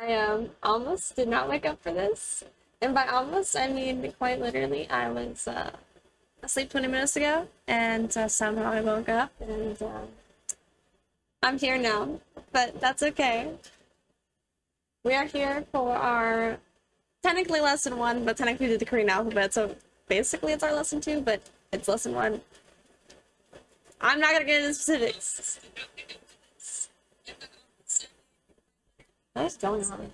I um almost did not wake up for this, and by almost I mean quite literally. I was uh, asleep 20 minutes ago, and uh, somehow I woke up, and uh, I'm here now. But that's okay. We are here for our technically lesson one, but technically did the Korean alphabet, so basically it's our lesson two, but it's lesson one. I'm not gonna get into specifics. What's going on?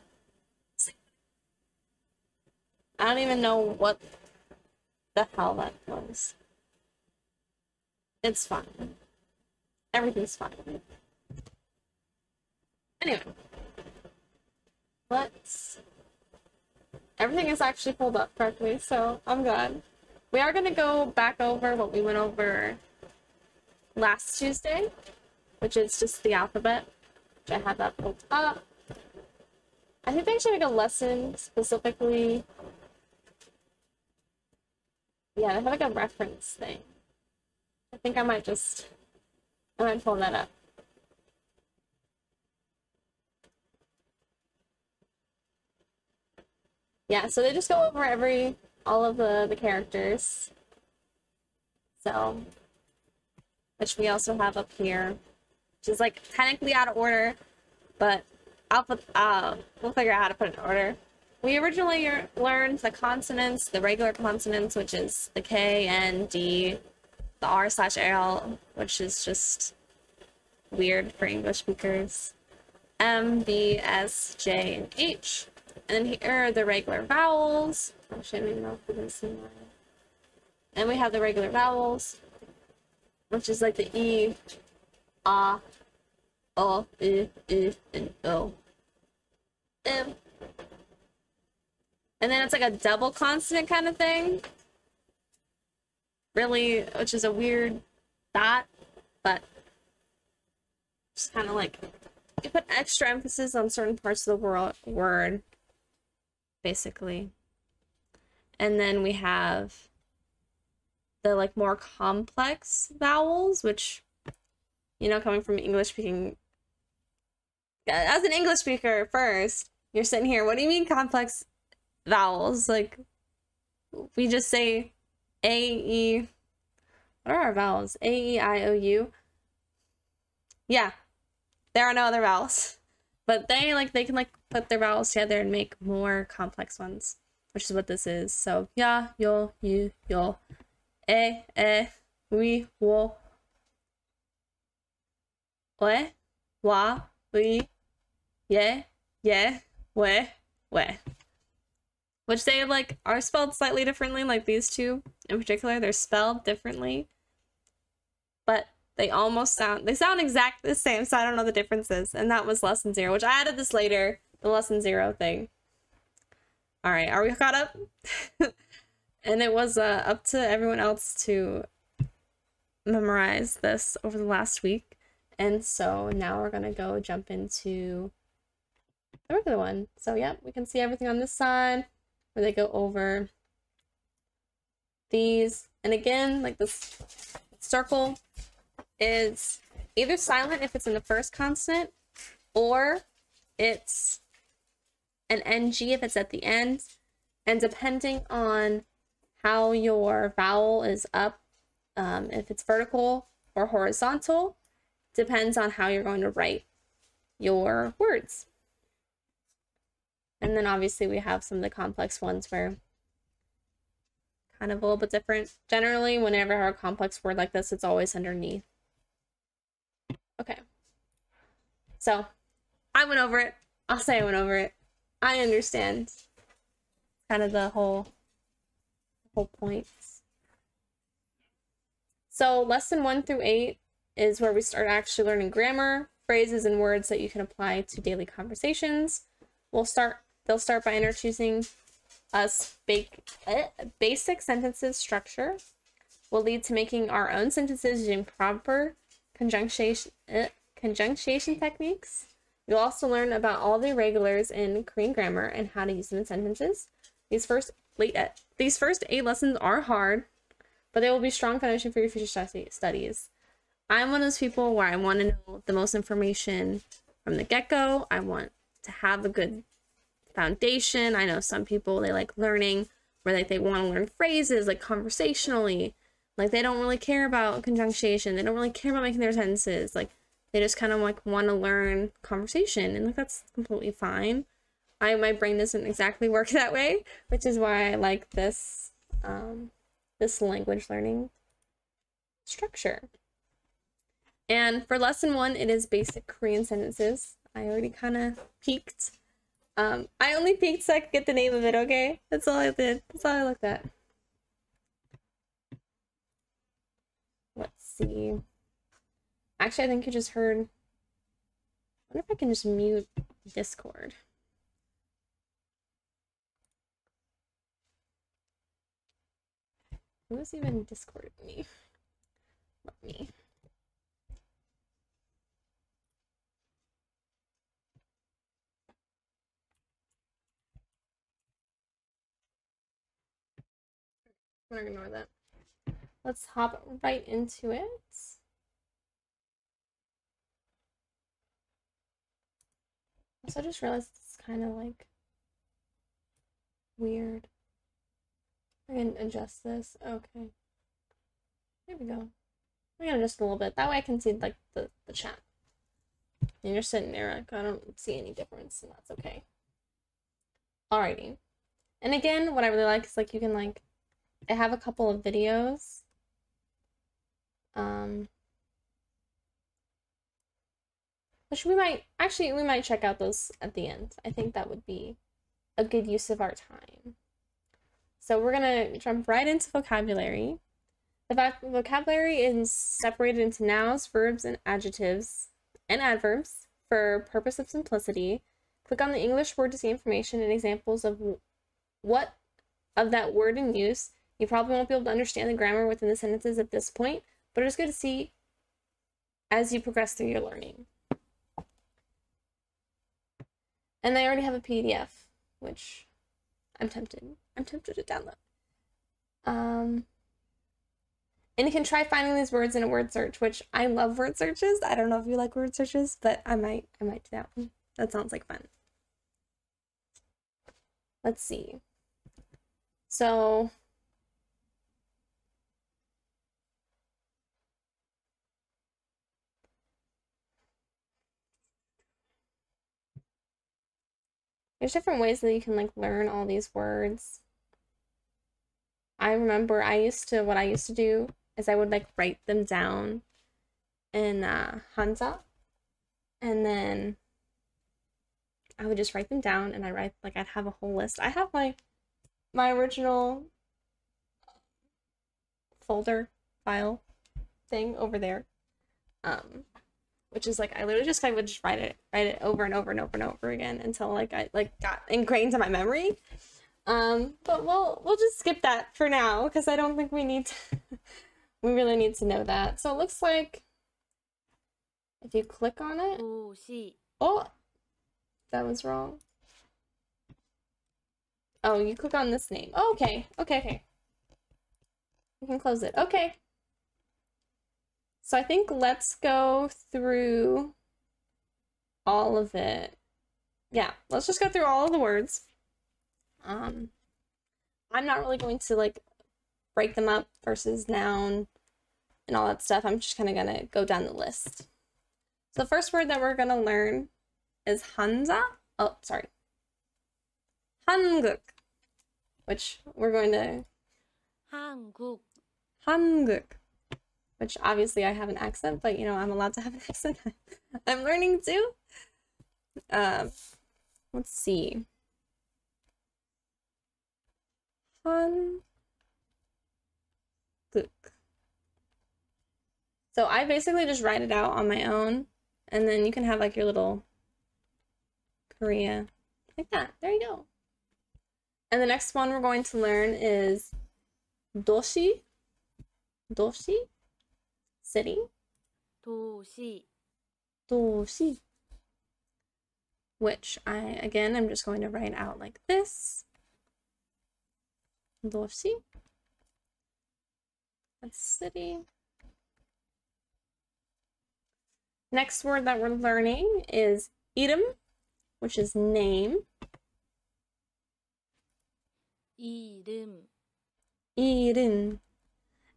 I don't even know what the hell that was. It's fine. Everything's fine. Anyway. Let's... Everything is actually pulled up correctly, so I'm glad. We are going to go back over what we went over last Tuesday, which is just the alphabet, which I have that pulled up. I think they should make a lesson specifically. Yeah, they have like a reference thing. I think I might just, I might pull that up. Yeah, so they just go over every, all of the, the characters. So, which we also have up here, which is like technically out of order, but I'll put, uh, we'll figure out how to put it in order. We originally learned the consonants, the regular consonants, which is the K, N, D, the R slash L, which is just weird for English speakers, M, B, S, J, and H. And then here are the regular vowels. Actually, I don't even know if we can see that. And we have the regular vowels, which is like the E, A, O, I, I, and O. M. And then it's like a double consonant kind of thing. Really, which is a weird thought, but just kind of like you put extra emphasis on certain parts of the wor word, basically. And then we have the like more complex vowels, which, you know, coming from English speaking, as an English speaker first, you're sitting here, what do you mean complex vowels? Like, we just say A, E, what are our vowels? A, E, I, O, U. Yeah, there are no other vowels. But they, like, they can, like, put their vowels together and make more complex ones, which is what this is. So, yeah, yo, you, yo, e, e, we, wo, we, wa, we, yeah, yeah, we, we. Which they like are spelled slightly differently, like these two in particular. They're spelled differently. But they almost sound they sound exactly the same, so I don't know the differences. And that was lesson zero, which I added this later, the lesson zero thing. Alright, are we caught up? and it was uh, up to everyone else to memorize this over the last week. And so now we're gonna go jump into the regular one. So yeah, we can see everything on this side where they go over these. And again, like this circle is either silent if it's in the first consonant or it's an NG if it's at the end. And depending on how your vowel is up, um, if it's vertical or horizontal, depends on how you're going to write your words. And then obviously we have some of the complex ones where kind of a little bit different. Generally, whenever I have a complex word like this, it's always underneath. Okay. So, I went over it. I'll say I went over it. I understand kind of the whole whole points. So, lesson 1 through 8 is where we start actually learning grammar, phrases and words that you can apply to daily conversations. We'll start They'll start by introducing us uh, basic sentences structure will lead to making our own sentences using proper conjunction, uh, conjunction techniques. You'll also learn about all the irregulars in Korean grammar and how to use them in sentences. These first late uh, these first eight lessons are hard, but they will be strong foundation for your future studies. I'm one of those people where I want to know the most information from the get go. I want to have a good foundation. I know some people they like learning where like they want to learn phrases like conversationally. Like they don't really care about conjunction. They don't really care about making their sentences. Like they just kind of like want to learn conversation and like that's completely fine. I my brain doesn't exactly work that way, which is why I like this um this language learning structure. And for lesson one, it is basic Korean sentences. I already kind of peeked. Um, I only peeked so I could get the name of it, okay? That's all I did. That's all I looked at. Let's see. Actually, I think you just heard... I wonder if I can just mute Discord. Who's even Discorded me? Let me. I'm gonna ignore that. Let's hop right into it. So I just realized it's kind of like weird. I can adjust this. Okay. There we go. I'm gonna adjust a little bit. That way I can see like the, the chat. And you're sitting there like I don't see any difference and that's okay. Alrighty. And again, what I really like is like you can like I have a couple of videos. Um, which we might, actually, we might check out those at the end. I think that would be a good use of our time. So we're gonna jump right into vocabulary. The vocabulary is separated into nouns, verbs, and adjectives, and adverbs for purpose of simplicity. Click on the English word to see information and examples of what of that word in use you probably won't be able to understand the grammar within the sentences at this point, but it's good to see as you progress through your learning. And I already have a PDF, which I'm tempted. I'm tempted to download. Um, and you can try finding these words in a word search, which I love word searches. I don't know if you like word searches, but I might I might do that one. That sounds like fun. Let's see. So There's different ways that you can like learn all these words. I remember I used to, what I used to do is I would like write them down in uh, Hansa and then I would just write them down and I write like I'd have a whole list. I have my my original folder file thing over there. Um which is like I literally just of would just write it, write it over and over and over and over again until like I like got ingrained in my memory. Um, but we'll we'll just skip that for now because I don't think we need to. we really need to know that. So it looks like if you click on it. Oh, see. Oh, that was wrong. Oh, you click on this name. Oh, okay, okay, okay. You can close it. Okay. So I think let's go through all of it. Yeah, let's just go through all of the words. Um, I'm not really going to like break them up versus noun and all that stuff. I'm just kind of going to go down the list. So the first word that we're going to learn is Hansa. Oh, sorry. Hanguk, which we're going to Hanguk. Hanguk which obviously I have an accent, but you know, I'm allowed to have an accent. I'm learning too. Um, let's see. Han So I basically just write it out on my own, and then you can have like your little Korea like that. There you go. And the next one we're going to learn is doshi. Doshi city. 도시. 도시. Which I, again, I'm just going to write out like this. 도시. That's city. Next word that we're learning is i름, which is name. 이름 이름.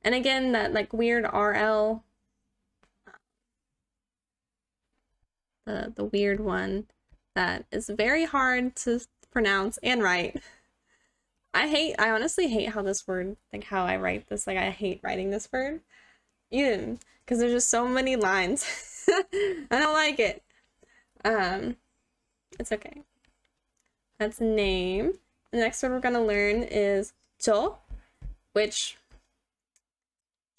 And again, that like weird RL, the the weird one that is very hard to pronounce and write. I hate. I honestly hate how this word, like how I write this. Like I hate writing this word, 름, because there's just so many lines. I don't like it. Um, it's okay. That's name. The next word we're gonna learn is 저, which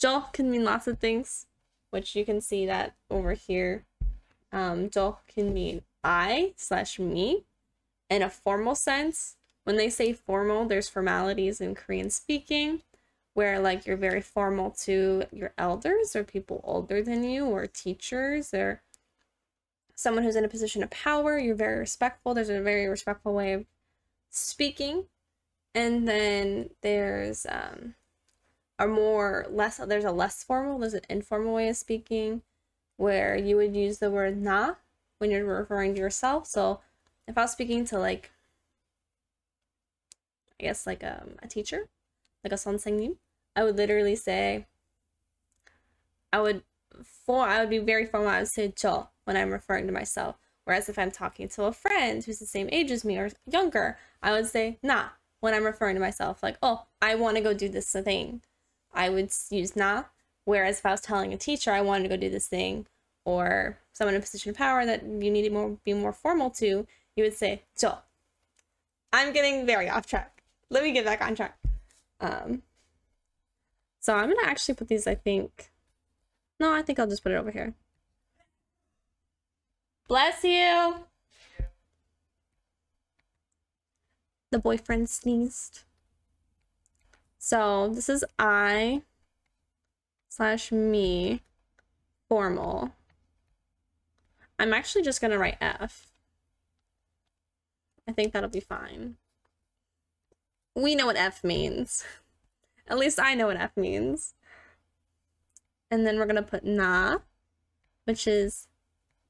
저 can mean lots of things, which you can see that over here. Um, 저 can mean I slash me in a formal sense. When they say formal, there's formalities in Korean speaking where like you're very formal to your elders or people older than you or teachers or someone who's in a position of power. You're very respectful. There's a very respectful way of speaking. And then there's um are more less there's a less formal there's an informal way of speaking where you would use the word na when you're referring to yourself. So if i was speaking to like i guess like um, a teacher like a sensei, i would literally say i would for i would be very formal. I would say "cho" when i'm referring to myself. Whereas if i'm talking to a friend who's the same age as me or younger i would say na when i'm referring to myself. Like oh i want to go do this thing. I would use na. Whereas if I was telling a teacher I wanted to go do this thing, or someone in a position of power that you need to more, be more formal to, you would say 저. I'm getting very off track. Let me get back on track. Um, so I'm gonna actually put these, I think. No, I think I'll just put it over here. Bless you. The boyfriend sneezed. So this is I slash me formal. I'm actually just gonna write F. I think that'll be fine. We know what F means. At least I know what F means. And then we're gonna put na, which is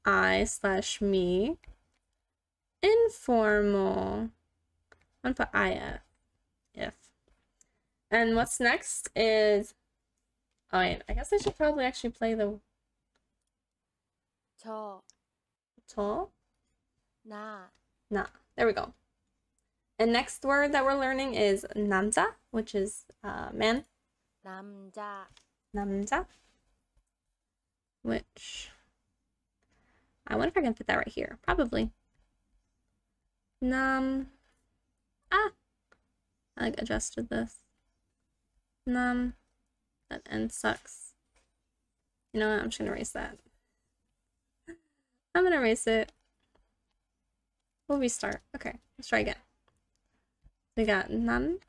I slash me. Informal. I'm gonna put IF. If. And what's next is oh wait, I guess I should probably actually play the 저 저. 나 Nah. There we go. And next word that we're learning is 남자, which is uh, man. 남자 남자. Which I wonder if I can fit that right here. Probably. Nam. Ah. I like adjusted this. Nam. That end sucks. You know what? I'm just gonna erase that. I'm gonna erase it. We'll restart. Okay, let's try again. We got nam.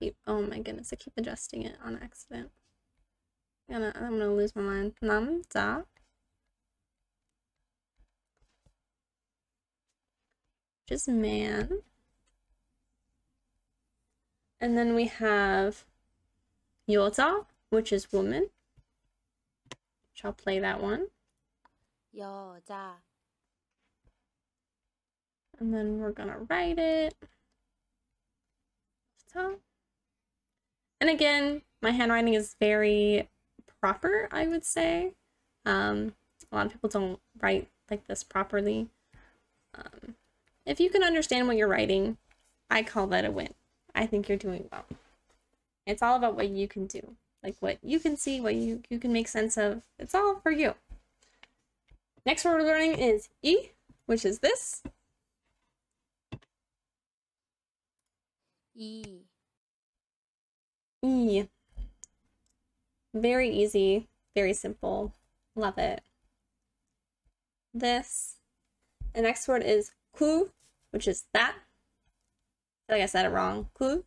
Keep. Oh my goodness! I keep adjusting it on accident. I'm gonna. I'm gonna lose my mind. 남자. Just man. And then we have Yorza, which is woman. Which I'll play that one. Yorza. And then we're gonna write it. So. And again, my handwriting is very proper, I would say. Um, a lot of people don't write like this properly. Um, if you can understand what you're writing, I call that a win. I think you're doing well. It's all about what you can do, like what you can see, what you, you can make sense of. It's all for you. Next word we're learning is E, which is this. 이 E. Very easy, very simple. Love it. This. The next word is ku, which is that feel like I said it wrong. Clue?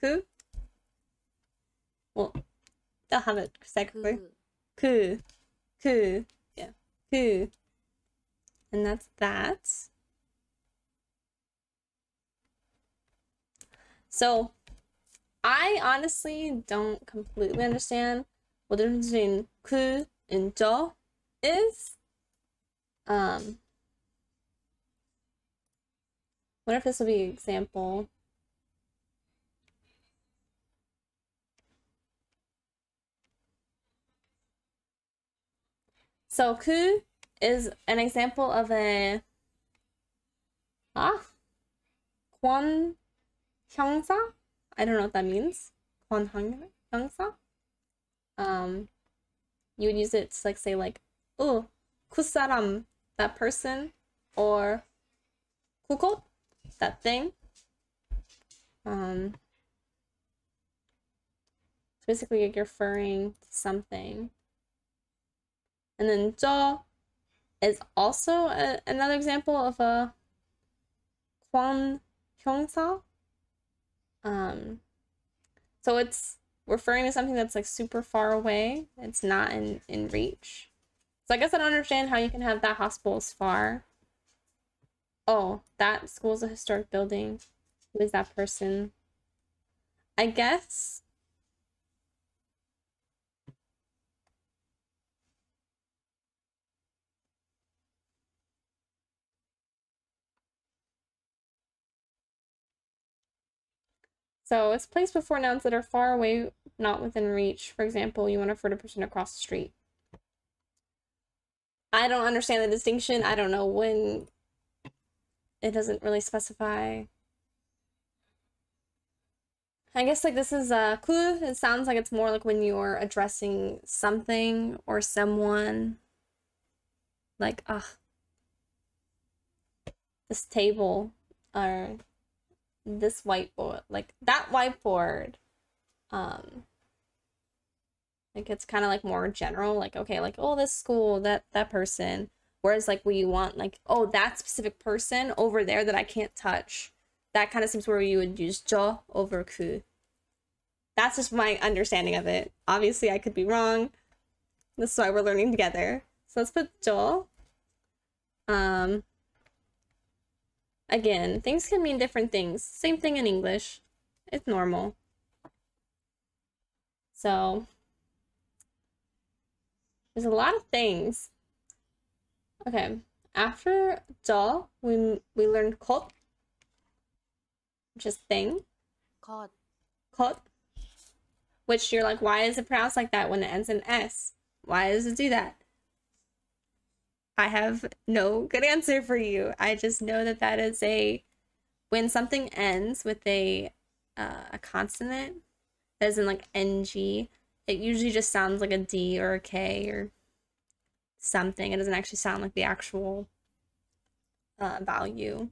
Coo? Well, I'll have it Second, correctly. Coo. Yeah. Coo. And that's that. So, I honestly don't completely understand what the difference between ku and do is. Um, wonder if this will be an example. So ku is an example of a ah kwon hyungsa. I don't know what that means. Kwon hyungsa. Um, you would use it to like say like oh kusaram that person or kukot that thing. Um, basically like referring to something. And then jaw is also a, another example of a Kwan Hyungsa. Um, so it's referring to something that's like super far away. It's not in, in reach. So I guess I don't understand how you can have that hospital as far. Oh, that school's a historic building. Who is that person? I guess So it's placed before nouns that are far away, not within reach. For example, you want to refer to a person across the street. I don't understand the distinction. I don't know when it doesn't really specify. I guess like this is a 그. It sounds like it's more like when you're addressing something or someone. Like ah, this table or this whiteboard, like that whiteboard, um, like it's kind of like more general, like, okay, like, oh, this school, that, that person. Whereas like what you want like, oh, that specific person over there that I can't touch. That kind of seems where you would use jo over ku. That's just my understanding of it. Obviously, I could be wrong. This is why we're learning together. So let's put jo. Um, Again, things can mean different things. Same thing in English. It's normal. So, there's a lot of things. Okay, after doll, we, we learned kot, which is thing. Kot. Kot. Which you're like, why is it pronounced like that when it ends in S? Why does it do that? I have no good answer for you. I just know that that is a when something ends with a uh, a consonant, as in like ng, it usually just sounds like a d or a k or something. It doesn't actually sound like the actual uh, value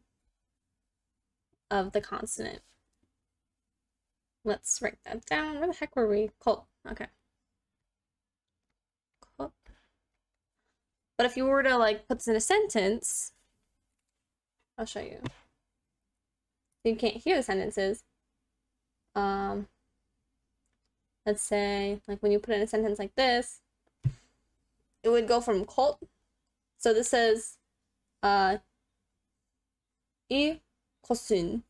of the consonant. Let's write that down. Where the heck were we? Cool. Okay. But if you were to like put this in a sentence, I'll show you. You can't hear the sentences. Um, let's say like when you put in a sentence like this, it would go from cult. So this says, uh, i kosun.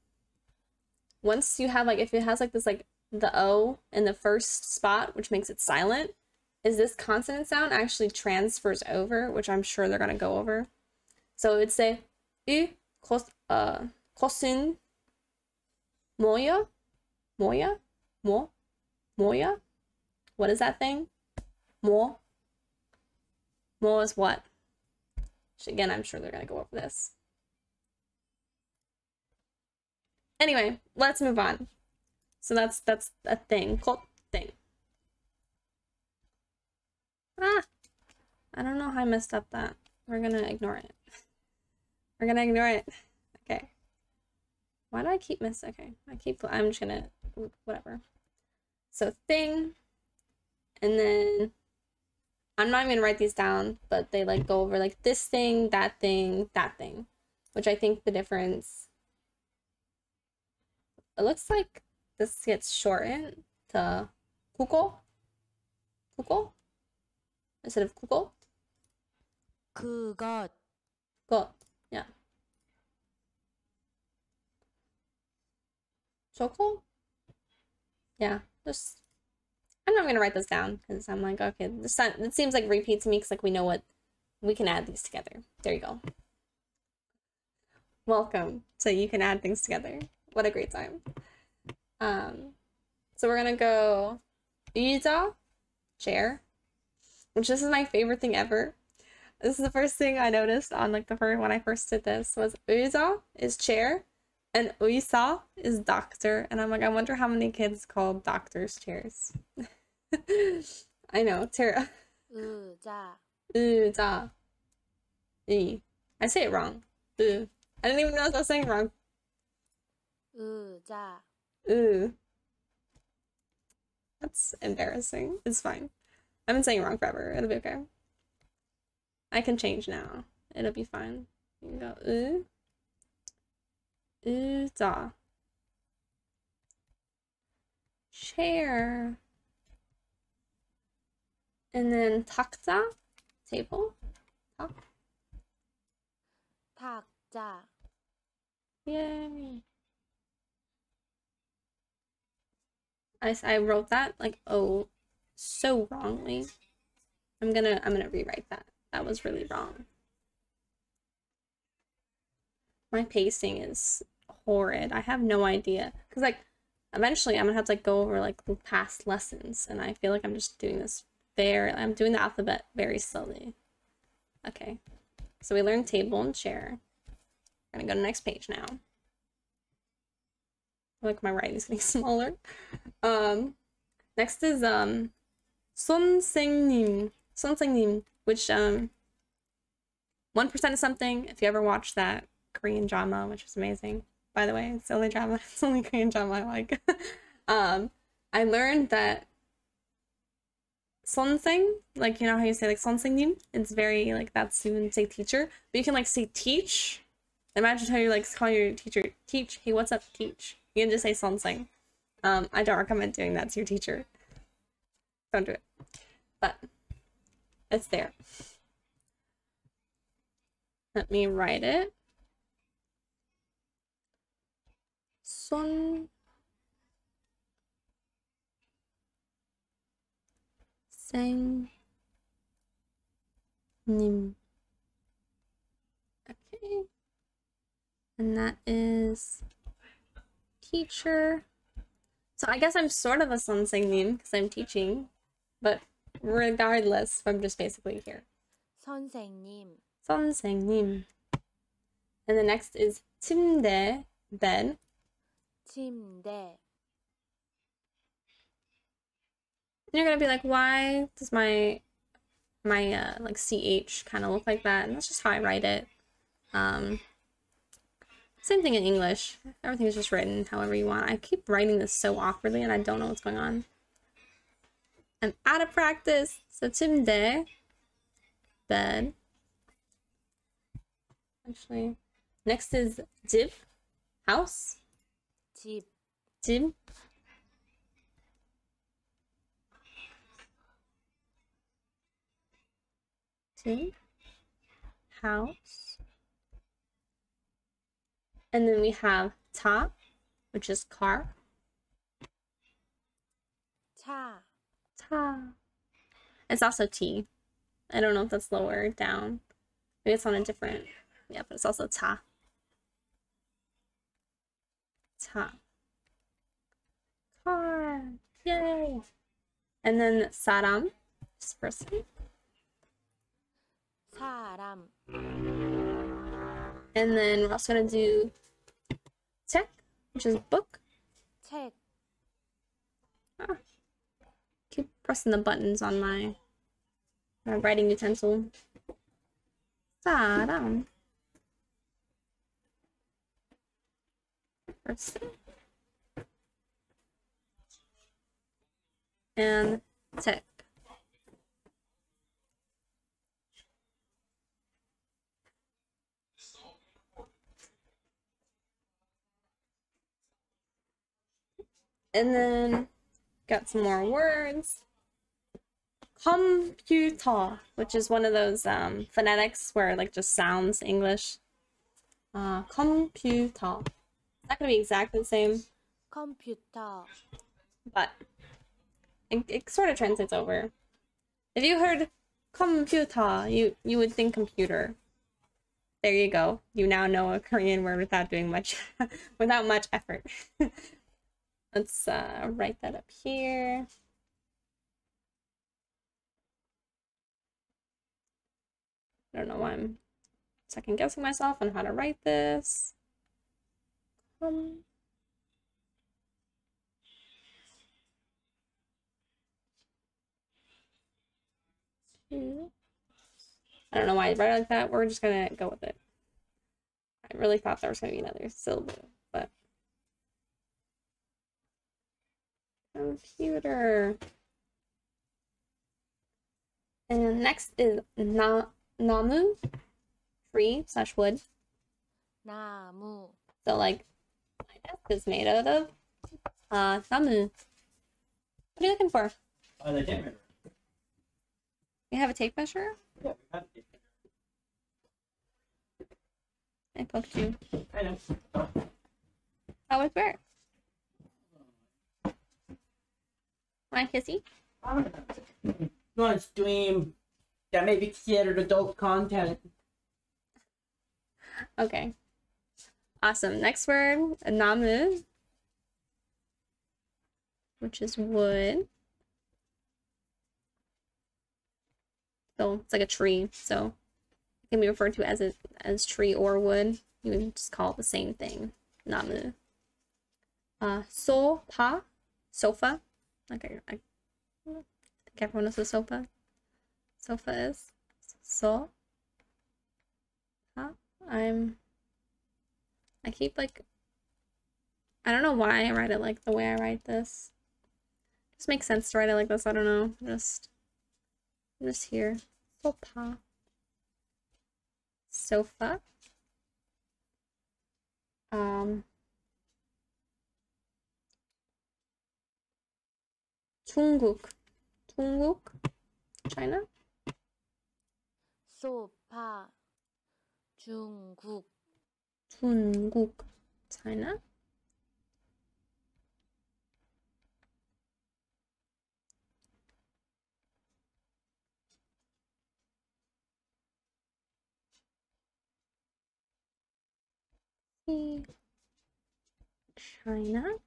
Once you have like if it has like this like the O in the first spot, which makes it silent, is this consonant sound actually transfers over, which I'm sure they're going to go over. So it would say, u kos, uh, kosun moya, moya, mo, moya. What is that thing? Mo. Mo is what? Which again, I'm sure they're going to go over this. Anyway, let's move on. So that's that's a thing, Cool thing. Ah! I don't know how I messed up that. We're gonna ignore it. We're gonna ignore it. Okay. Why do I keep miss? Okay, I keep. I'm just gonna whatever. So thing, and then I'm not even gonna write these down, but they like go over like this thing, that thing, that thing, which I think the difference. It looks like this gets shortened to Google. Google instead of Google. 그것, Go. Yeah. Choco? Yeah, just I'm not gonna write this down because I'm like, okay, this sound- it seems like repeat to me because like we know what we can add these together. There you go. Welcome. So you can add things together. What a great time. Um, so we're gonna go 의자, chair, which this is my favorite thing ever. This is the first thing I noticed on like the first when I first did this was Uza is chair and Uisa is doctor. And I'm like, I wonder how many kids call doctors chairs. I know, Tara. Uza. Uza. I say it wrong. U. I didn't even know I was saying wrong. Uza. U. That's embarrassing. It's fine. I've been saying it wrong forever. It'll be okay. I can change now. It'll be fine. You can go ooh. Ooh da. Chair. And then takta, table. Tak. 탁자, Yay. I wrote that like oh so wrongly. I'm gonna I'm gonna rewrite that. That was really wrong. My pacing is horrid. I have no idea because like eventually I'm gonna have to like go over like the past lessons, and I feel like I'm just doing this very. I'm doing the alphabet very slowly. Okay, so we learned table and chair. We're gonna go to the next page now. Look, my writing's getting smaller. Um, next is um, Something Something which um 1% of something, if you ever watched that Korean drama, which is amazing. By the way, it's the only drama, it's the only Korean drama I like. um, I learned that sonseng, like you know how you say like sonsengnim, it's very like that. you can say teacher, but you can like say teach. Imagine how you like call your teacher teach. Hey, what's up, teach? You can just say sonseng. Um, I don't recommend doing that to your teacher. Don't do it. But it's there. Let me write it. Son Sang Nim. Okay. And that is teacher. So I guess I'm sort of a Son Sang Nim because I'm teaching. but regardless, I'm just basically here. 선생님, 선생님. And the next is 침대, bed. 침대, And you're gonna be like, why does my my uh like ch kind of look like that? And that's just how I write it. Um, same thing in English. Everything is just written however you want. I keep writing this so awkwardly, and I don't know what's going on. I'm out of practice. So 침대, bed. Actually, next is 집, house. 집, 집. 집. House. And then we have 차, which is car. 차, 차. It's also T. I don't know if that's lower or down. Maybe it's on a different. Yeah, but it's also 차. 차. Car. Yay. And then 사람, this person. 사람, And then we're also gonna do 책, which is book. 책, keep pressing the buttons on my, my writing utensil. Side on. And tick. And then Got some more words. Computer, which is one of those um, phonetics where it, like just sounds English. Uh, computer. It's not going to be exactly the same. Computer. But it, it sort of translates over. If you heard computer, you, you would think computer. There you go. You now know a Korean word without doing much, without much effort. Let's uh, write that up here. I don't know why I'm second guessing myself on how to write this. Um. I don't know why I write it like that. We're just gonna go with it. I really thought there was gonna be another syllable, computer. And next is na namu, tree slash wood. 나무 So like my desk is made out of uh namu. What are you looking for? Oh, they did. You have a tape measure? Yeah, we had it. I poked you. I know. Oh, it's where? My kissy? Non stream that may be considered adult content. Okay. Awesome. Next word, namu, which is wood. So it's like a tree. So it can be referred to as a as tree or wood. You can just call it the same thing. Namu. Uh, pa, sofa. Like I, I think everyone knows what sofa. Sofa is so. Huh? I'm. I keep like. I don't know why I write it like the way I write this. Just makes sense to write it like this. I don't know. Just. I'm just here. Sofa. Sofa. Um. 중국. 중국. China. 소파 중국 중국. China. China.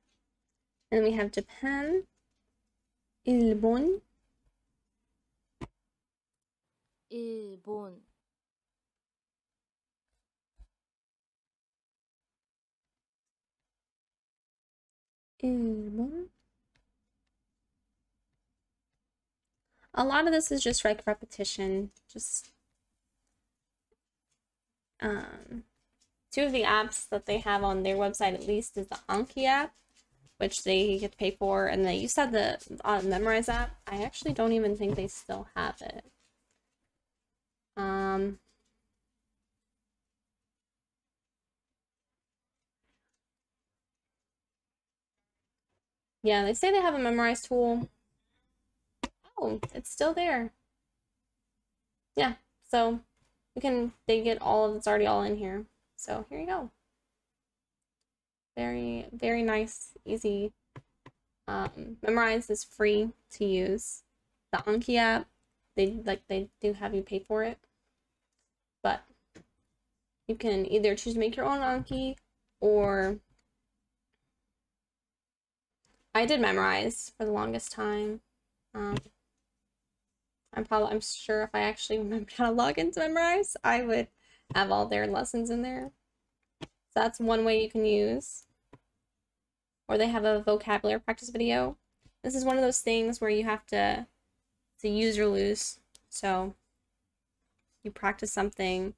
And we have Japan, 일본, 일본 일본. A lot of this is just like repetition. Just um, two of the apps that they have on their website at least is the Anki app, which they get to pay for, and they used to have the uh, Memrise app. I actually don't even think they still have it. Um, yeah, they say they have a Memrise tool. Oh, it's still there. Yeah, so you can they get all of it's already all in here. So here you go. Very, very nice, easy. Um, Memrise is free to use. The Anki app, they like they do have you pay for it. But you can either choose to make your own Anki or I did Memrise for the longest time. Um, I'm probably I'm sure if I actually remembered how to log into Memrise, I would have all their lessons in there. So that's one way you can use. Or they have a vocabulary practice video. This is one of those things where you have to to use or lose. So you practice something,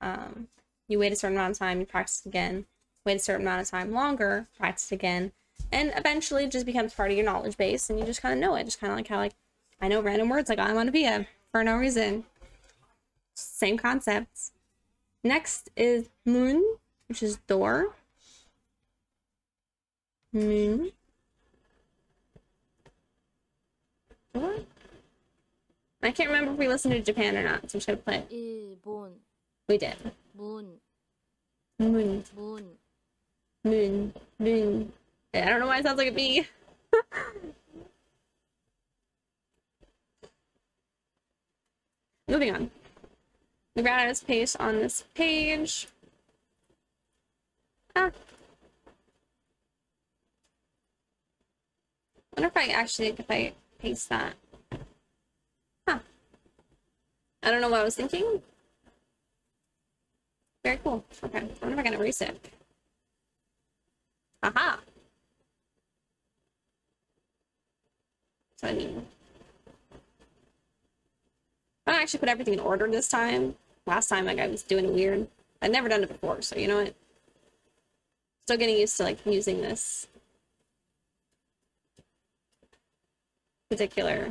um, you wait a certain amount of time, you practice again, wait a certain amount of time longer, practice again, and eventually it just becomes part of your knowledge base and you just kind of know it. Just kind of like how like I know random words like I'm on a for no reason. Same concepts. Next is moon, which is door. Moon. Door. I can't remember if we listened to Japan or not, so we should play. We did. Moon. Moon. Moon. Moon. Moon. I don't know why it sounds like a bee. Moving on. We ran out on this page. Ah. wonder if I actually, if I paste that. Huh. I don't know what I was thinking. Very cool. Okay. I wonder if I can erase it. Aha. So I mean, I actually put everything in order this time. Last time, like I was doing weird. I'd never done it before, so you know what? Still getting used to like using this particular.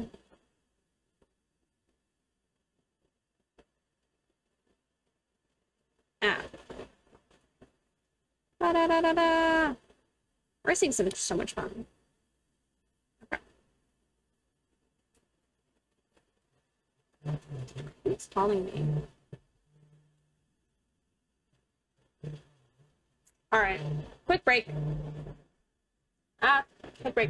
app. Da da da da da. Racing so much so much fun. Who's calling me? All right, quick break. Ah, quick break.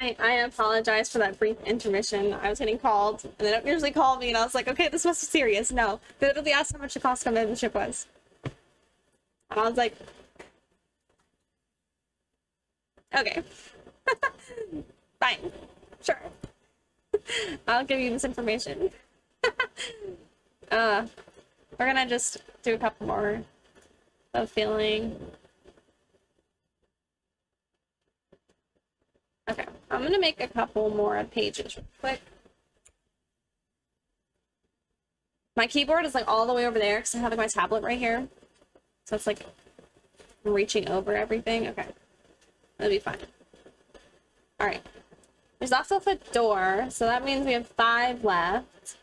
I, I apologize for that brief intermission. I was getting called, and they don't usually call me, and I was like, okay, this must be serious. No. They literally asked how much the cost Costco membership was. And I was like, okay. Fine. Sure. I'll give you this information. uh, we're gonna just do a couple more of feeling. Okay, I'm gonna make a couple more pages real quick. My keyboard is like all the way over there because I have like my tablet right here. So it's like reaching over everything. Okay, that'll be fine. All right, there's also a door, so that means we have five left.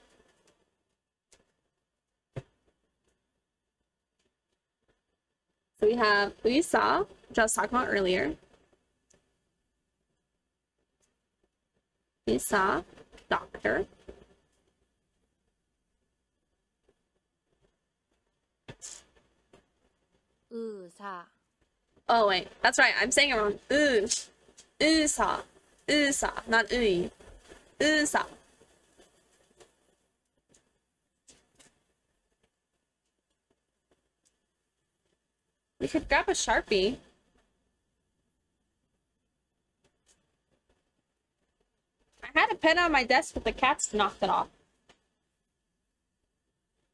So we have Uisa, which I was talking about earlier. Uisa, doctor. 의사 Oh wait, that's right. I'm saying it wrong. 의, 의사, 의사, not 의. 의사. We could grab a sharpie. had a pen on my desk, but the cats knocked it off.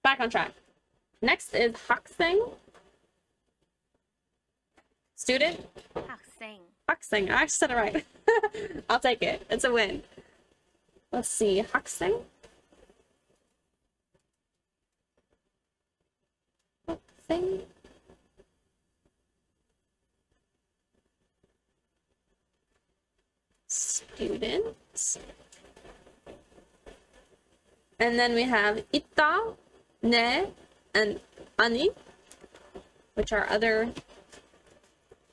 Back on track. Next is Hakseng. Student? Hakseng. Hakseng. I said it right. I'll take it. It's a win. Let's see. Hakseng? Hakseng? Student? 생. Students. And then we have 있다, 네, and 아니, which are other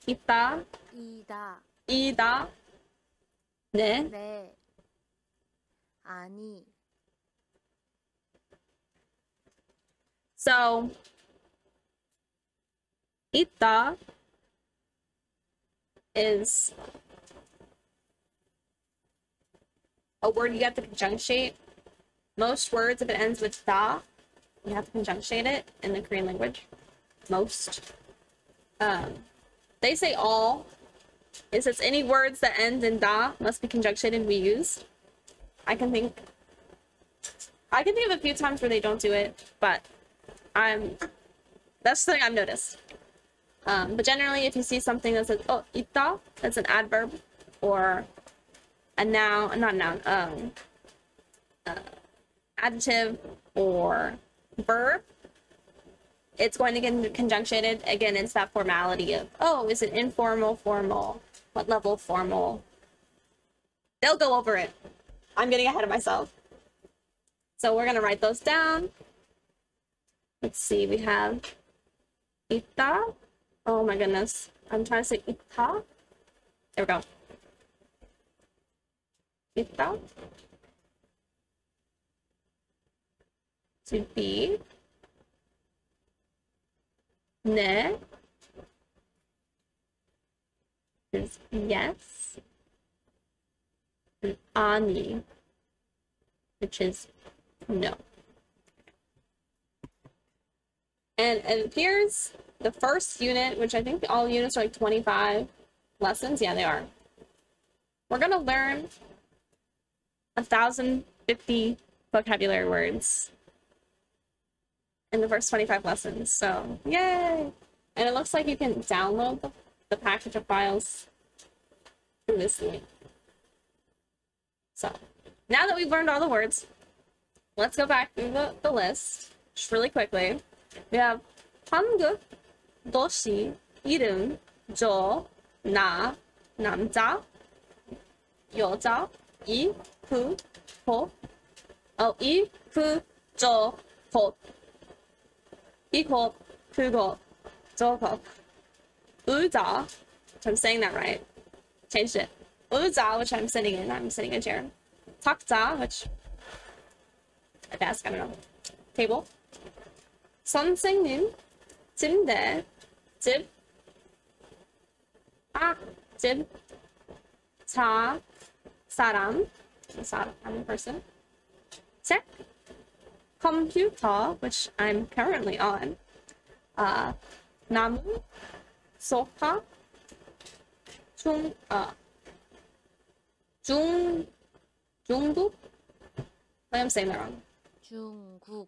있다, 이다 이다, 네, 네 아니 So, ita is a word you have to conjunctate. Most words, if it ends with da, you have to conjunctate it in the Korean language. Most. Um, they say all. It says any words that end in da must be conjunctated and be used. I can think I can think of a few times where they don't do it, but I'm that's something I've noticed. Um, but generally, if you see something that says "oh ita," that's an adverb or a noun, not noun, um, uh, adjective or verb, it's going to get conjunctated. Again, it's that formality of oh, is it informal, formal, what level formal? They'll go over it. I'm getting ahead of myself. So we're gonna write those down. Let's see, we have ita. Oh my goodness. I'm trying to say ita. There we go. Ita. To be. Ne. Is yes. And ani. Which is no. And and here's the first unit, which I think all units are like 25 lessons. Yeah, they are. We're going to learn 1,050 vocabulary words in the first 25 lessons. So, yay! And it looks like you can download the, the package of files through this link. So, now that we've learned all the words, let's go back through the, the list just really quickly. We have 한국, 도시, 이름, 저, 나, 남자, 여자, 이, 그, 보, 어, 이, 그, 저, 보, 이곳, 그곳, 저곳, 의자, which I'm saying that right, changed it, 의자, which I'm sitting in, I'm sitting in a chair, 탁자, which a desk, I don't know, table, 선생님, 침대, 집, 앞집, 차, 사람, 사람, I'm a person, 책, computer, which I'm currently on, uh, 나무, sofa, 중, uh, 중, 중국? I'm saying that wrong. 중국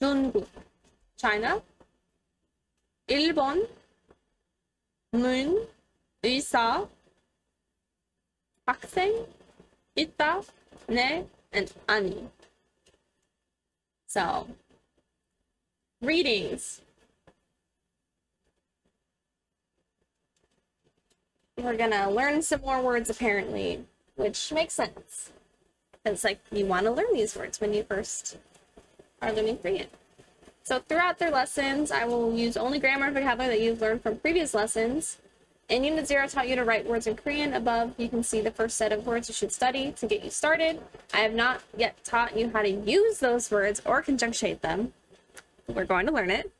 중국, China, 일본, 문, 의사, 학생, Ita, Ne, and Ani. So, readings. We're gonna learn some more words apparently, which makes sense. It's like you want to learn these words when you first are learning Korean. So throughout their lessons, I will use only grammar and vocabulary that you've learned from previous lessons. In Unit 0, I taught you to write words in Korean. Above, you can see the first set of words you should study to get you started. I have not yet taught you how to use those words or conjunctate them. We're going to learn it.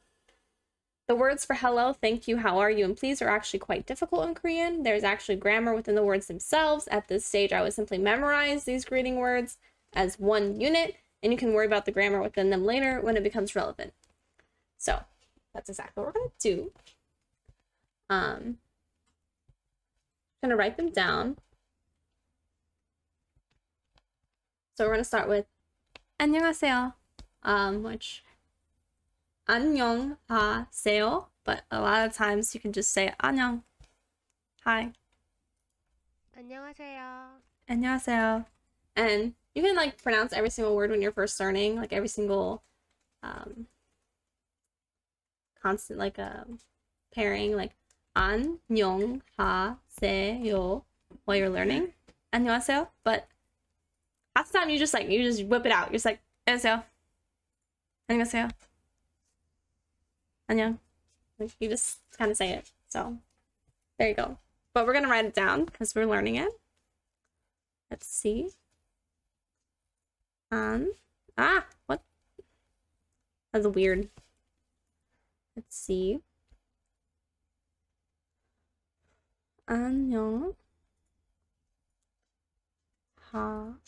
The words for hello, thank you, how are you, and please are actually quite difficult in Korean. There's actually grammar within the words themselves. At this stage, I would simply memorize these greeting words as one unit, and you can worry about the grammar within them later when it becomes relevant. So that's exactly what we're gonna do. Um, I'm gonna write them down. So we're gonna start with 안녕하세요, um, which 안녕하세요, but a lot of times you can just say 안녕, hi, 안녕하세요. 안녕하세요, and you can like pronounce every single word when you're first learning, like every single um, constant like a pairing, like 안녕하 세요 while you're learning 안녕하세요, but half the time you just like you just whip it out. You're just like 안녕하세요, 안녕하세요, 안녕. Like you just kind of say it. So there you go. But we're gonna write it down because we're learning it. Let's see. Um. Ah. What? That's weird. Let's see. 안녕. 하.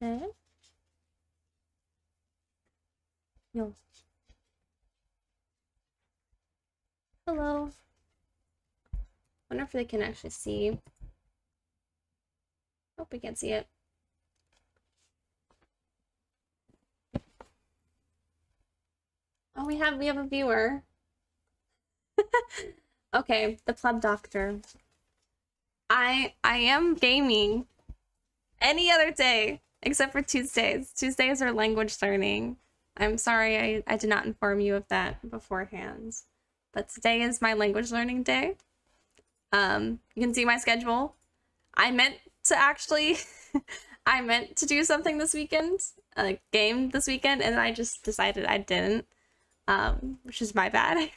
네. 요. Hello. Wonder if they can actually see. Hope we can see it. Oh, we have we have a viewer. okay, the pleb doctor. I I am gaming any other day except for Tuesdays. Tuesdays are language learning. I'm sorry I, I did not inform you of that beforehand. But today is my language learning day. Um, you can see my schedule. I meant to actually I meant to do something this weekend, a game this weekend, and I just decided I didn't. Um, which is my bad.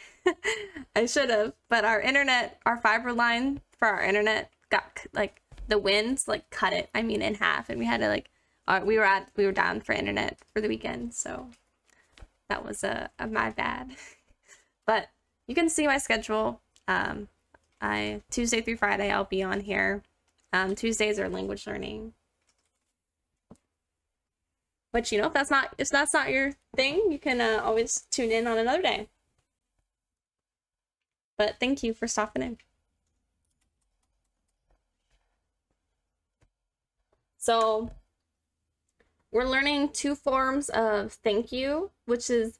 I should have, but our internet, our fiber line for our internet got like the winds like cut it. I mean, in half, and we had to like, uh, we were at we were down for internet for the weekend, so that was a, a my bad. but you can see my schedule. Um, I Tuesday through Friday I'll be on here. Um, Tuesdays are language learning. But you know, if that's not if that's not your thing, you can uh, always tune in on another day. But thank you for stopping in. So we're learning two forms of thank you, which is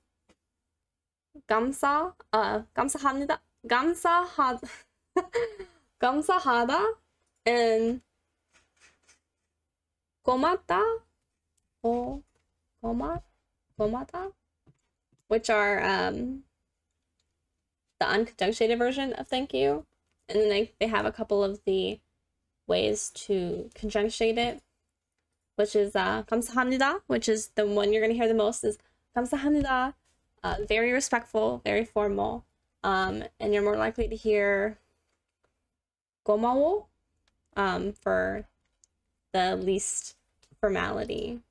감사, uh, 감사합니다, 감사하, 감사하다, and 고맙다, or 고마, 고마다, which are um the unconjunctated version of thank you, and then they, they have a couple of the ways to conjunctate it, which is uh, 감사합니다, which is the one you're gonna hear the most is 감사합니다, uh, very respectful, very formal, um, and you're more likely to hear 고마워, um, for the least formality.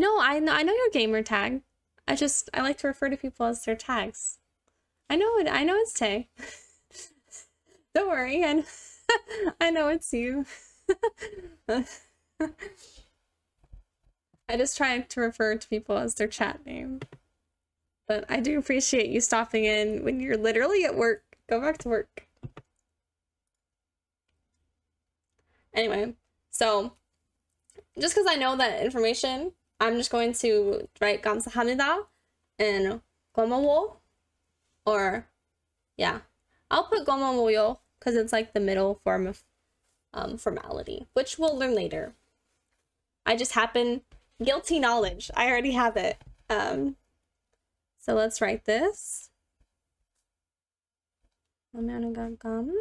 No, I know I know your gamer tag. I just I like to refer to people as their tags. I know it. I know it's Tay. Don't worry, I, I know it's you. I just try to refer to people as their chat name. But I do appreciate you stopping in when you're literally at work. Go back to work. Anyway, so just because I know that information, I'm just going to write 감사합니다 and 고마워 or yeah, I'll put 고마워요 because it's like the middle form of um, formality, which we'll learn later. I just happen guilty knowledge. I already have it. Um, so let's write this. 감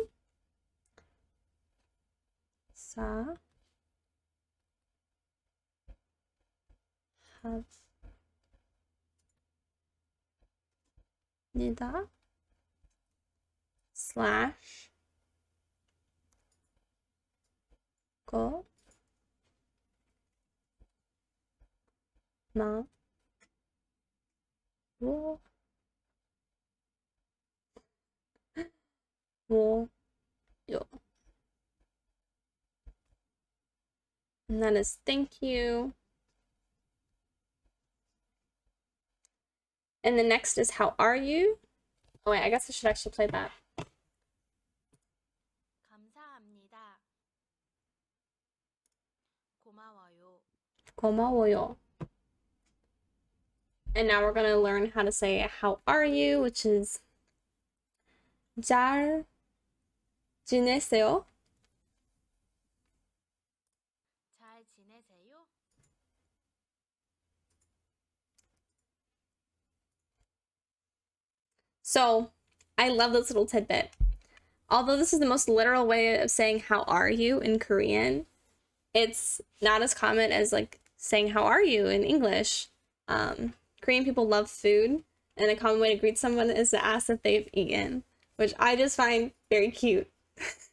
합니다. 사 합니다. slash 고 마, 워, 워, 요. And that is thank you. And the next is how are you? Oh wait, I guess I should actually play that. 감사합니다. 고마워요. 고마워요. And now we're gonna learn how to say how are you, which is 잘 지내세요? So I love this little tidbit. Although this is the most literal way of saying how are you in Korean, it's not as common as like saying how are you in English. Um, Korean people love food, and a common way to greet someone is to ask if they've eaten, which I just find very cute.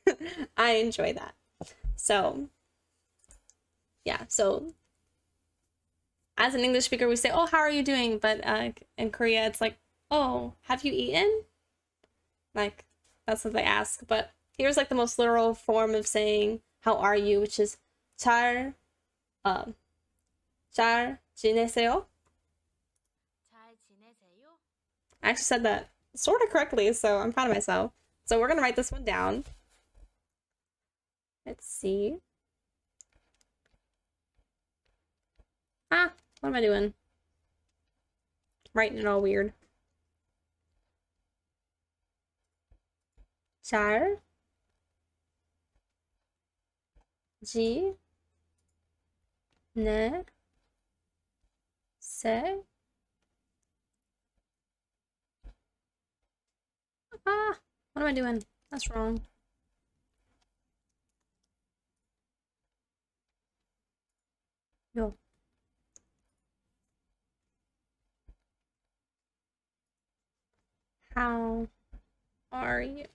I enjoy that. So, yeah, so as an English speaker, we say, Oh, how are you doing? But uh, in Korea, it's like, Oh, have you eaten? Like, that's what they ask. But here's like the most literal form of saying, How are you? which is 잘, um, 잘 지내세요? 잘 지내세요? I actually said that sort of correctly, so I'm proud of myself. So we're gonna write this one down. Let's see. Ah, what am I doing? Writing it all weird. Char. G ne say Ah, what am I doing? That's wrong. Yo. How are you?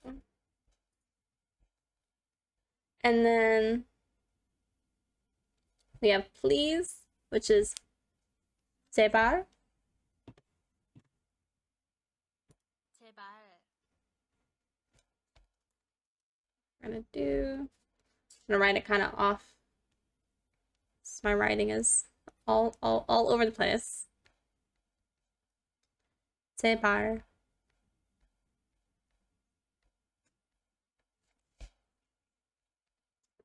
And then we have please, which is 제발. 제발. We're gonna do. I'm gonna write it kind of off. So my writing is all all all over the place. 제발.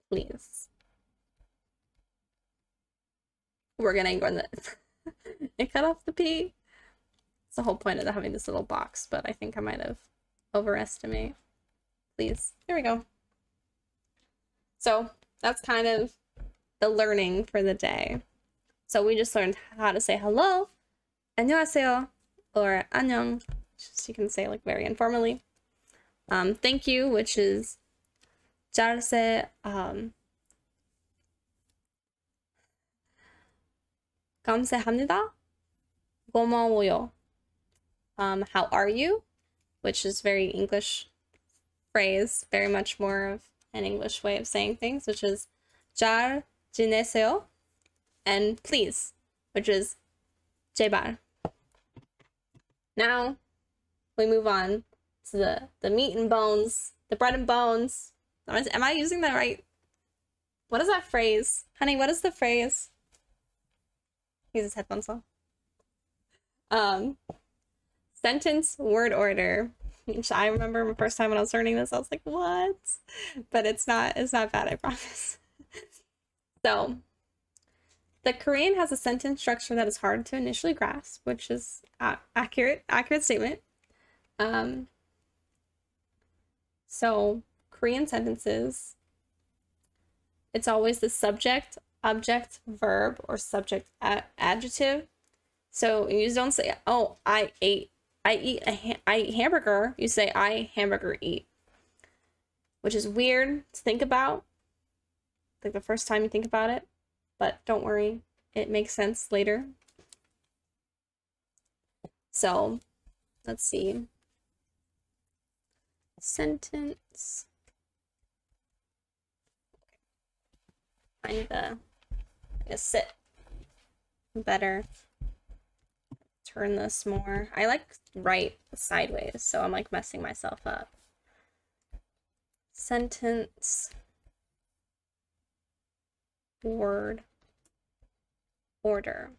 Please. We're gonna ignore that. it cut off the P. It's the whole point of having this little box, but I think I might have overestimated please. Here we go. So that's kind of the learning for the day. So we just learned how to say hello, 안녕하세요, or 안녕, just you can say like very informally. Um, thank you, which is 잘세, um, 감사합니다, 고마워요. Um, how are you? Which is very English phrase, very much more of an English way of saying things, which is 잘 지내세요 and please, which is 제발. Now we move on to the, the meat and bones, the bread and bones. Am I, using that right? What is that phrase? Honey, what is the phrase? He his headphones on. Um, sentence word order which I remember my first time when I was learning this, I was like, what? But it's not, it's not bad, I promise. so the Korean has a sentence structure that is hard to initially grasp, which is accurate, accurate statement. Um, so Korean sentences, it's always the subject, object, verb, or subject adjective. So you don't say, oh, I ate I eat a I eat hamburger, you say I hamburger eat. Which is weird to think about. Like the first time you think about it, but don't worry, it makes sense later. So, let's see. Sentence. To, to sit better. turn this more. I like right sideways, so I'm like messing myself up. Sentence word order.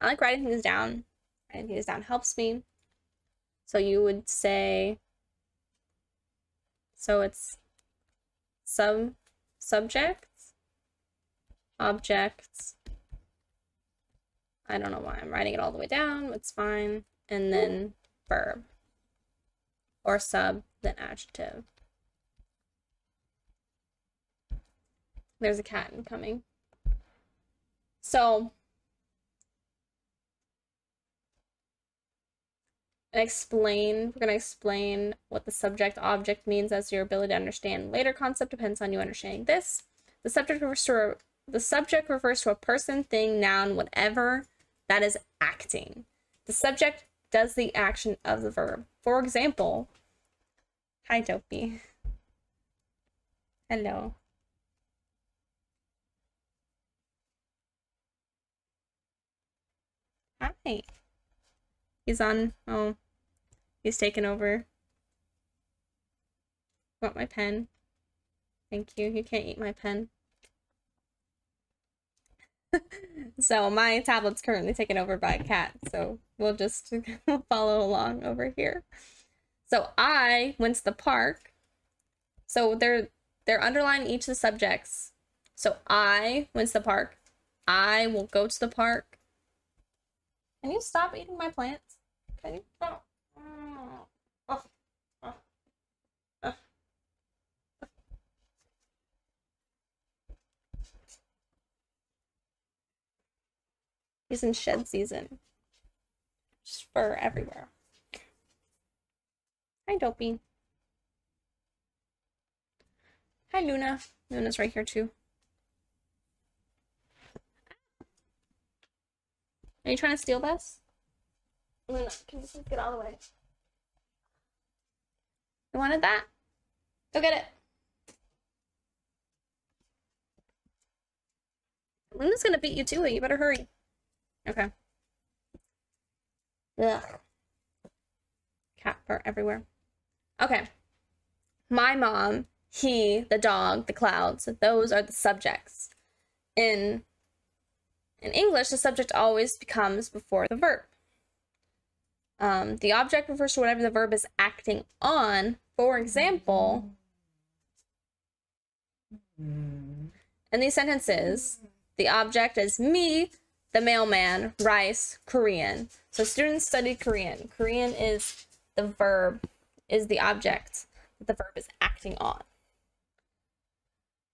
I like writing things down. Writing things down helps me. So you would say so it's sub subjects, objects. I don't know why I'm writing it all the way down. It's fine. And then verb or sub, then adjective. There's a cat incoming. So explain we're going to explain what the subject object means as your ability to understand. Later concept depends on you understanding this. The subject refers to a, the subject refers to a person thing noun whatever that is acting. The subject does the action of the verb. For example hi dopey hello. Hi He's on. Oh, he's taken over. Want my pen? Thank you. You can't eat my pen. so my tablet's currently taken over by a cat. So we'll just follow along over here. So I went to the park. So they're they're underlining each of the subjects. So I went to the park. I will go to the park. Can you stop eating my plants? He's in shed season. Just fur everywhere. Hi, Dopey. Hi, Luna. Luna's right here, too. Are you trying to steal this? Luna, can you please get out of the way? You wanted that? Go get it. Luna's gonna beat you to it. You better hurry. Okay. Ugh. Cat fur everywhere. Okay. My mom, he, the dog, the clouds, those are the subjects. In in English, the subject always becomes before the verb. Um, the object refers to whatever the verb is acting on. For example, in these sentences, the object is me, the mailman, rice, Korean. So students study Korean. Korean is the verb, is the object that the verb is acting on.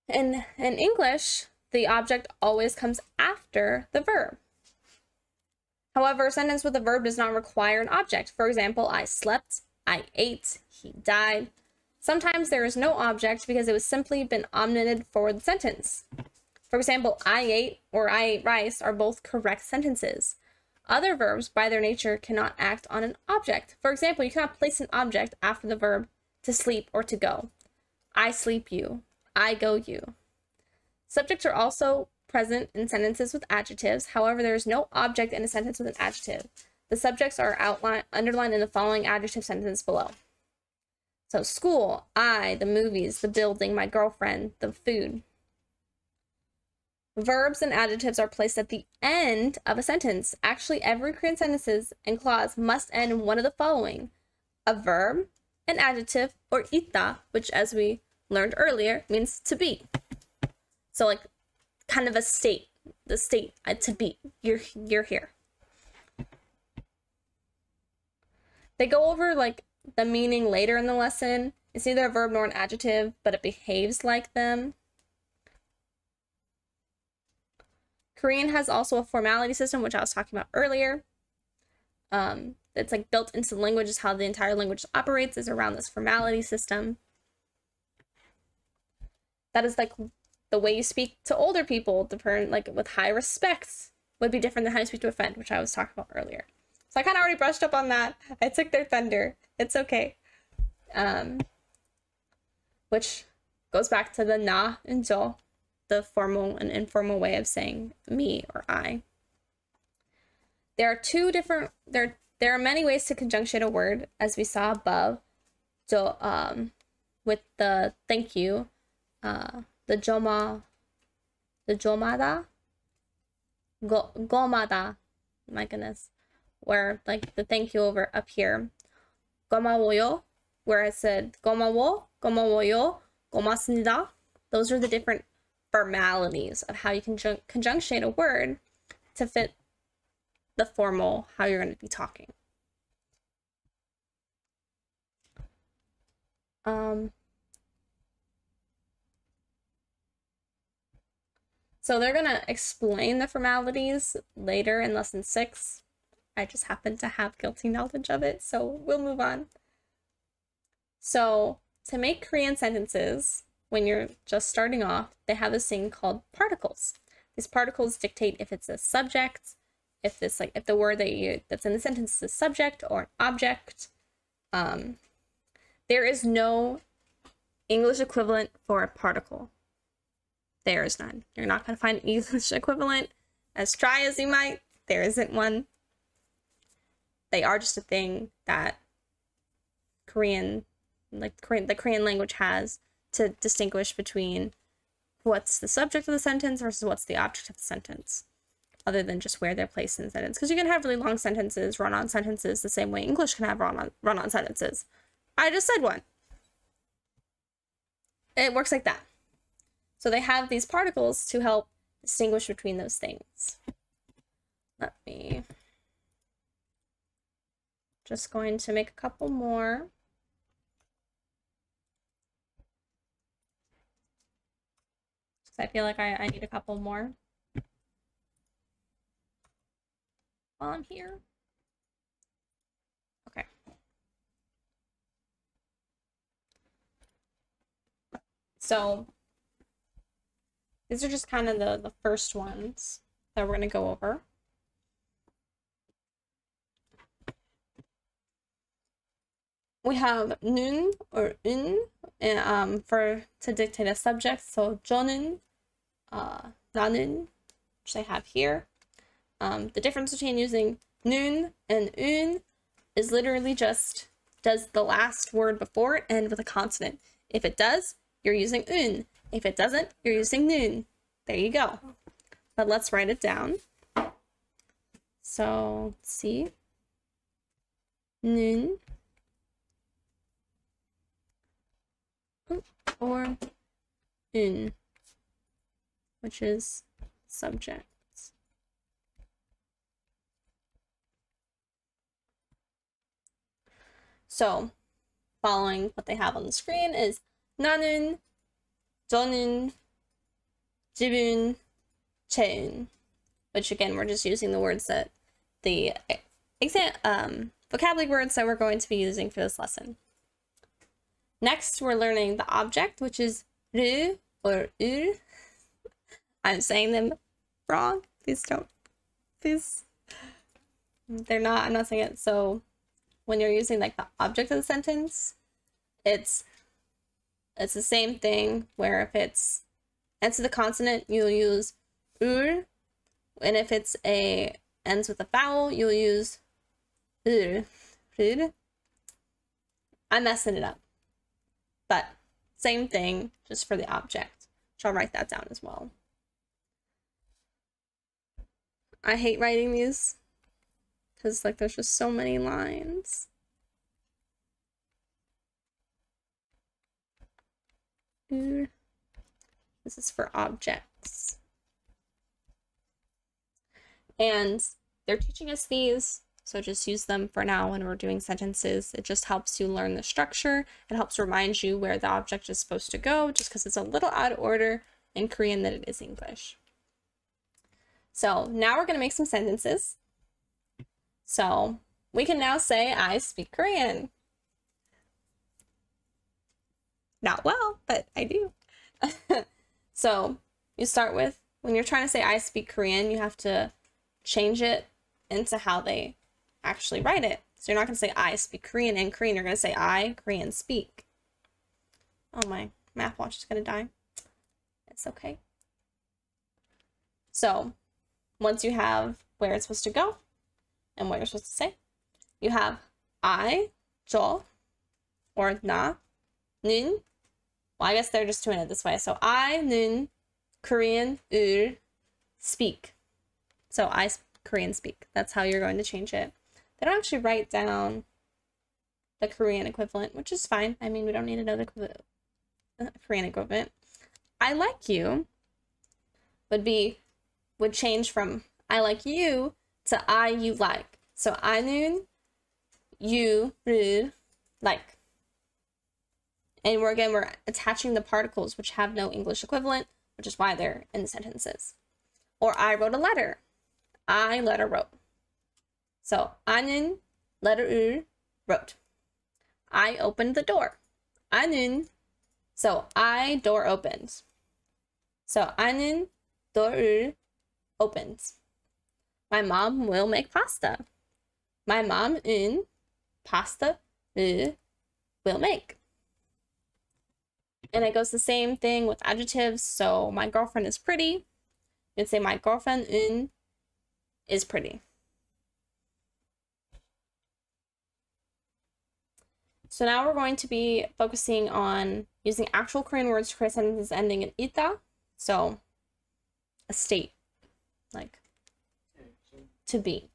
In, in English, the object always comes after the verb. However, a sentence with a verb does not require an object. For example, I slept, I ate, he died. Sometimes there is no object because it was simply been omitted for the sentence. For example, I ate or I ate rice are both correct sentences. Other verbs, by their nature, cannot act on an object. For example, you cannot place an object after the verb to sleep or to go. I sleep you. I go you. Subjects are also present in sentences with adjectives. However, there is no object in a sentence with an adjective. The subjects are outlined, underlined in the following adjective sentence below. So school, I, the movies, the building, my girlfriend, the food. Verbs and adjectives are placed at the end of a sentence. Actually, every Korean sentences and clause must end in one of the following. A verb, an adjective, or ita, which as we learned earlier means to be. So like kind of a state, the state uh, to be. You're you're here. They go over like the meaning later in the lesson. It's neither a verb nor an adjective, but it behaves like them. Korean has also a formality system, which I was talking about earlier. Um, it's like built into the language is how the entire language operates is around this formality system. That is like the way you speak to older people, the like with high respect, would be different than how you speak to a friend, which I was talking about earlier. So I kind of already brushed up on that. I took their thunder. It's okay. Um, which goes back to the na and jo, the formal and informal way of saying me or I. there are two different there there are many ways to conjunctate a word as we saw above. So um with the thank you, uh the joma the jomada? Go gomada my goodness. Where like the thank you over up here. Gomawoyo where I said gomawo gomawoyo gomasnida those are the different formalities of how you can conjun- conjunctate a word to fit the formal how you're going to be talking. Um So they're going to explain the formalities later in lesson six. I just happen to have guilty knowledge of it, so we'll move on. So, to make Korean sentences, when you're just starting off, they have this thing called particles. These particles dictate if it's a subject, if this like if the word that you that's in the sentence is a subject or an object. Um, there is no English equivalent for a particle. There is none. You're not going to find an English equivalent. As try as you might, there isn't one. They are just a thing that Korean, like Korean, the Korean language has to distinguish between what's the subject of the sentence versus what's the object of the sentence, other than just where they're placed in the sentence. Because you can have really long sentences, run-on sentences, the same way English can have run-on run-on sentences. I just said one. It works like that. So they have these particles to help distinguish between those things. Let me just going to make a couple more. I feel like I, I need a couple more while I'm here. Okay. So these are just kind of the, the first ones that we're going to go over. We have nun or un and, um, for to dictate a subject. So 저는, uh, 나는, which I have here. Um, the difference between using nun and un is literally just does the last word before it end with a consonant. If it does, you're using un. If it doesn't, you're using noon. There you go. But let's write it down. So, let's see. Noon. Or un, which is subjects. So, following what they have on the screen is 나는, 저는, 집은, 채은. Which again, we're just using the words that the exam um, vocabulary words that we're going to be using for this lesson. Next, we're learning the object, which is 르 or 을. I'm saying them wrong. Please don't. Please. They're not. I'm not saying it. So when you're using like the object of the sentence, it's it's the same thing where if it's ends with a consonant, you'll use ur, and if it's a ends with a vowel, you'll use ur. I'm messing it up. But same thing, just for the object. So I'll write that down as well. I hate writing these because like there's just so many lines. Hmm. This is for objects. And they're teaching us these, so just use them for now when we're doing sentences. It just helps you learn the structure. It helps remind you where the object is supposed to go, just because it's a little out of order in Korean than it is English. So now we're going to make some sentences. So we can now say, I speak Korean. Not well, but I do. so you start with when you're trying to say I speak Korean, you have to change it into how they actually write it. So you're not going to say I speak Korean in Korean. You're going to say I Korean speak. Oh, my math watch is going to die. It's okay. So once you have where it's supposed to go and what you're supposed to say, you have I, 저, or na, 는, well, I guess they're just doing it this way. So I nun Korean ul speak. So I Korean speak. That's how you're going to change it. They don't actually write down the Korean equivalent, which is fine. I mean, we don't need to know the Korean equivalent. I like you would be would change from I like you to I you like. So I noon you like. And we're again we're attaching the particles which have no English equivalent, which is why they're in the sentences. Or I wrote a letter. I letter wrote. So 나는 letter을 wrote. I opened the door. 나는 so I door opened. So 나는 door opens. My mom will make pasta. My mom in pasta will make. And it goes the same thing with adjectives. So my girlfriend is pretty. You'd say my girlfriend in is pretty. So now we're going to be focusing on using actual Korean words to create sentences ending in ita. So a state, like to be.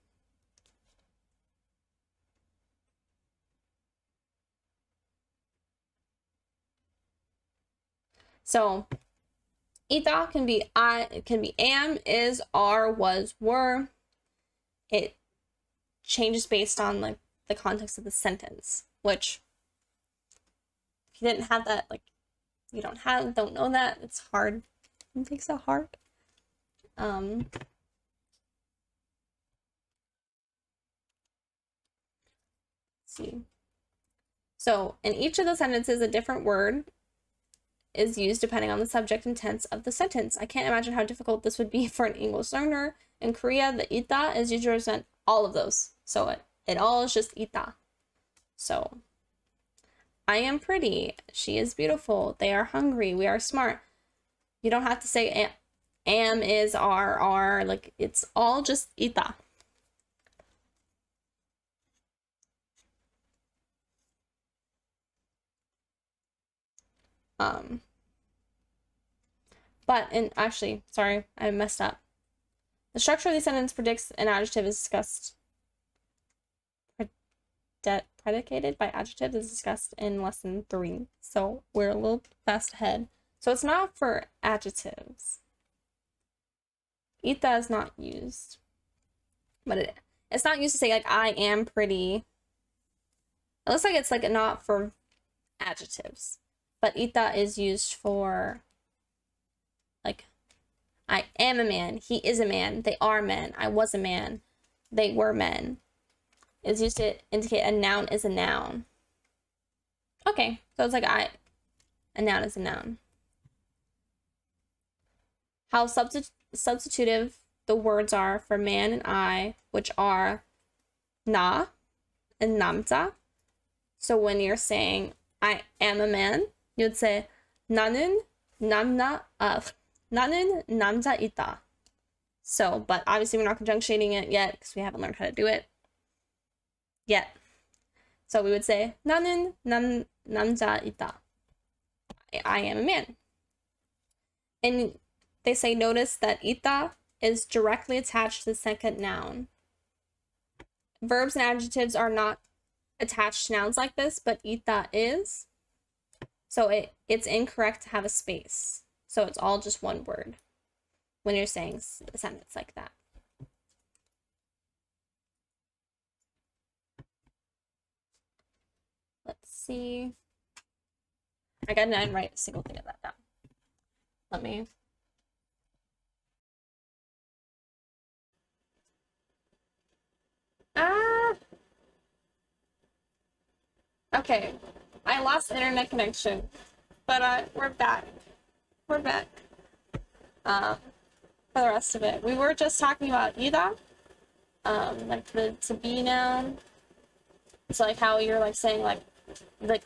So ita can be I it can be am, is, are, was, were. It changes based on like the context of the sentence, which if you didn't have that, like you don't have don't know that, it's hard. It makes it hard. Um see. So in each of the sentences, a different word is used depending on the subject and tense of the sentence. I can't imagine how difficult this would be for an English learner. In Korea, the ita is used to represent all of those. So it, it all is just ita. So I am pretty. She is beautiful. They are hungry. We are smart. You don't have to say am, am is, are, are. Like it's all just ita. Um, but in actually, sorry, I messed up. The structure of the sentence predicts an adjective is discussed. Predicated by adjective is discussed in lesson three. So we're a little fast ahead. So it's not for adjectives. Ita is not used. But it, it's not used to say like I am pretty. It looks like it's like not for adjectives but ita is used for like I am a man, he is a man, they are men, I was a man, they were men. Is used to indicate a noun is a noun. Okay, so it's like I a noun is a noun. How substi- substitutive the words are for man and I, which are na and nam자. So when you're saying I am a man, you'd say 나는 남나 uh, 나는 남자이다. So, but obviously we're not conjunctionating it yet because we haven't learned how to do it yet. So we would say 나는 남 남자이다. I, I am a man. And they say notice that ita is directly attached to the second noun. Verbs and adjectives are not attached to nouns like this, but ita is. So it, it's incorrect to have a space. So it's all just one word when you're saying a sentence like that. Let's see. I got to write a single thing of that down. Let me. Ah. Okay, I lost internet connection, but uh, we're back. We're back. Um, for the rest of it, we were just talking about ida, um, like the to be noun. It's like how you're like saying like, like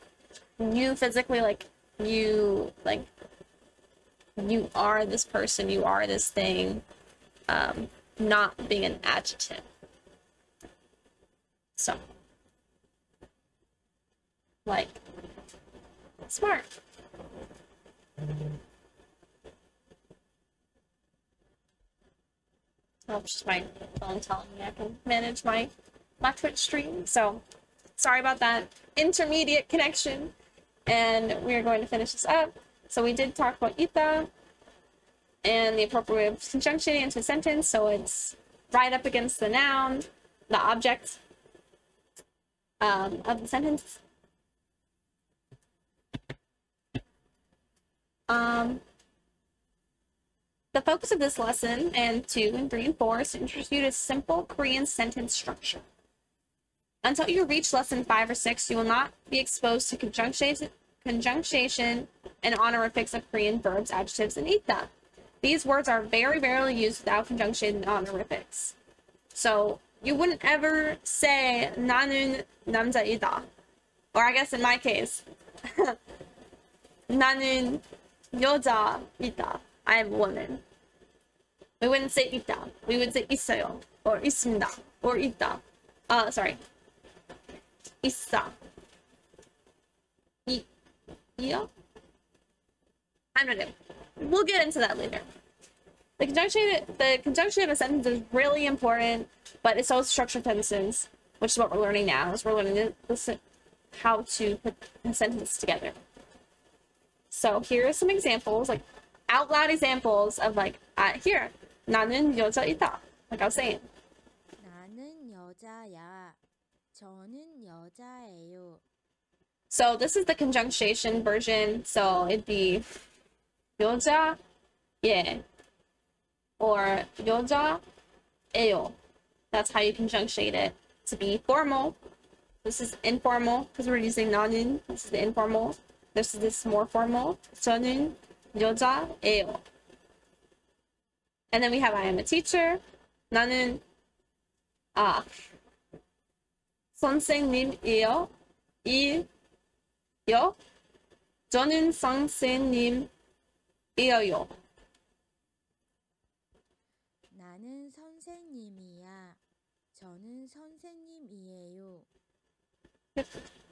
you physically like you like you are this person, you are this thing, um, not being an adjective. So, like, smart. It's just my phone telling me I can manage my my Twitch stream. So, sorry about that intermediate connection. And we are going to finish this up. So we did talk about ita and the appropriate conjunction into a sentence. So it's right up against the noun, the object um, of the sentence. Um, the focus of this lesson and two and three and four is to introduce you to simple Korean sentence structure. Until you reach lesson five or six, you will not be exposed to conjunction, conjunction and honorifics of Korean verbs, adjectives, and ita. These words are very rarely used without conjunction and honorifics. So you wouldn't ever say 나는 남자이다. Or I guess in my case, 나는 여자이다. I am woman. We wouldn't say ita. We would say isayo or ismda or ita. Uh, sorry. Isa. I yeah. I'm not it. We'll get into that later. The conjunction, the conjunction of a sentence is really important, but it's also structured sentences, which is what we're learning now. Is we're learning the, the, how to put a sentence together. So here are some examples, like out loud examples of like uh, here. 나는 여자이다. Like I was saying. 나는 여자야. 저는 여자예요. So this is the conjunction version. So it'd be 여자 예 or 여자 에요. That's how you conjunctate it to be formal. This is informal because we're using 나는. This is the informal. This is this more formal. 저는 여자예요. And then we have I am a teacher. 나는 아 선생님이요. 이요. 저는 선생님이에요. 나는 선생님이야. 저는 선생님이에요.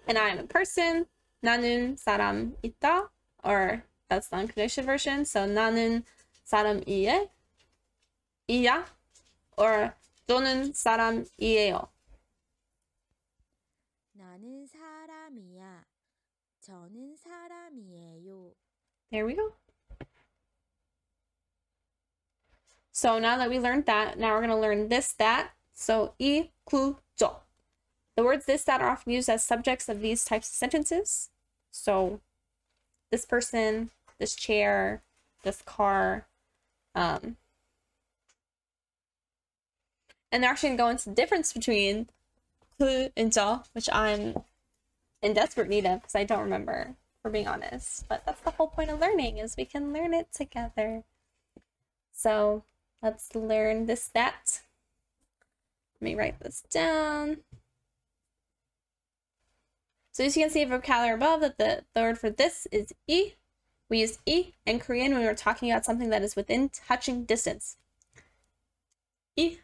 And I am a person. 나는 사람 있다. Or that's the unconditioned version. So 나는 사람이에. 이야. Or 저는 사람이에요. 나는 사람이야. 저는 사람이에요. There we go. So now that we learned that, now we're going to learn this, that. So 이, 구, 조. The words this, that are often used as subjects of these types of sentences. So this person, this chair, this car. Um, and they're actually going to go into the difference between 구 and 조, which I'm in desperate need of because I don't remember, for being honest. But that's the whole point of learning is we can learn it together. So let's learn this that. Let me write this down. So as you can see vocabulary above that the, the word for this is i. We use i in Korean when we're talking about something that is within touching distance. I.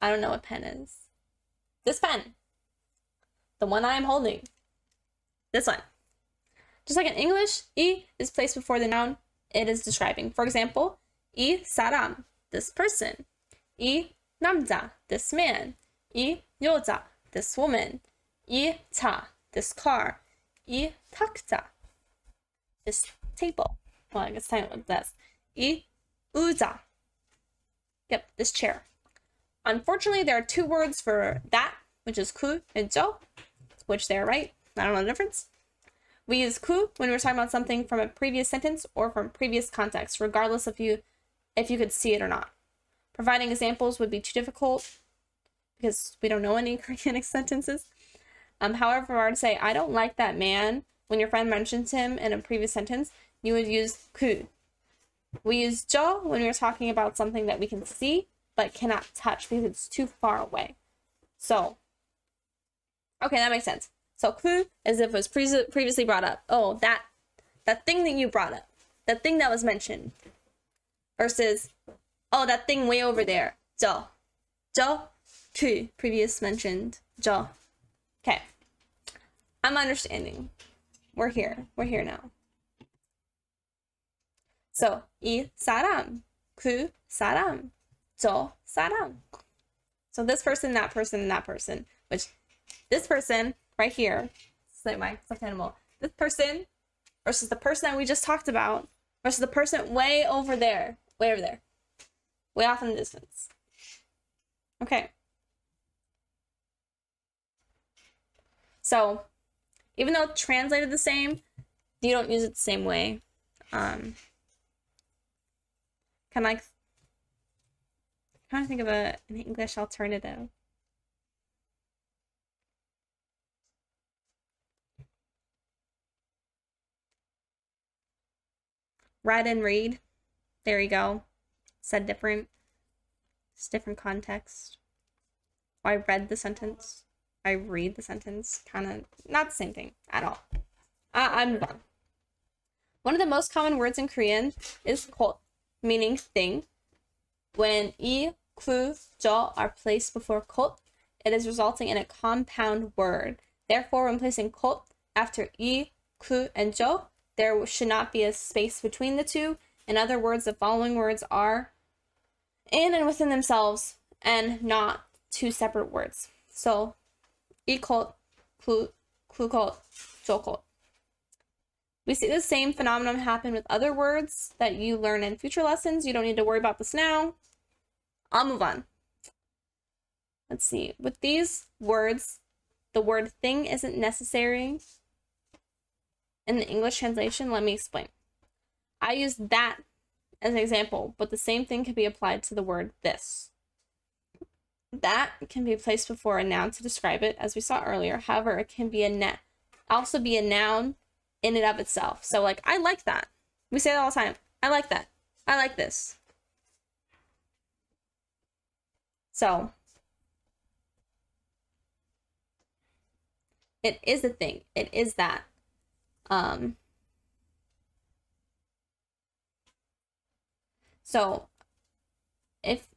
I don't know what pen is. This pen. The one I am holding. This one. Just like in English, i is placed before the noun it is describing. For example, 이 사람, this person. 이 남자, this man. 이 여자, this woman. 이 차, this car. 이 탁자, this table. Well, I guess technically it's this. I uza. Yep, this chair. Unfortunately, there are two words for that, which is ku and zo, which they're right. I don't know the difference. We use ku when we're talking about something from a previous sentence or from previous context, regardless if you if you could see it or not. Providing examples would be too difficult because we don't know any Koreanic sentences. Um, however, I would say, I don't like that man when your friend mentions him in a previous sentence, you would use ku. We use jo when we're talking about something that we can see but cannot touch because it's too far away. So, okay, that makes sense. So ku as if it was pre- previously brought up. Oh, that that thing that you brought up, that thing that was mentioned, versus oh that thing way over there. Jo, jo, ku previous mentioned jo. Okay. I'm understanding. We're here. We're here now. So, 이 사람, 그 사람, 저 사람. So this person, that person, and that person. Which this person right here, it's like my stuffed animal. This person versus the person that we just talked about versus the person way over there, way over there, way off in the distance. Okay. So, even though translated the same, you don't use it the same way. Um, kind of like trying to think of a an English alternative. Read and read. There you go. Said different. It's different context. I read the sentence. I read the sentence. Kind of not the same thing at all. Uh, I'm done. One of the most common words in Korean is 곧, meaning thing, when i, ku, jo are placed before kot, it is resulting in a compound word. Therefore, when placing kot after i, ku, and jo, there should not be a space between the two. In other words, the following words are in and within themselves and not two separate words. So, ekot ku ku kot jo kot we see the same phenomenon happen with other words that you learn in future lessons. You don't need to worry about this now. I'll move on. Let's see. With these words, the word thing isn't necessary in the English translation. Let me explain. I use that as an example, but the same thing can be applied to the word this. That can be placed before a noun to describe it, as we saw earlier. However, it can be a net, also be a noun in and of itself. So, like, I like that. We say that all the time. I like that. I like this. So, it is a thing. It is that. Um, so, if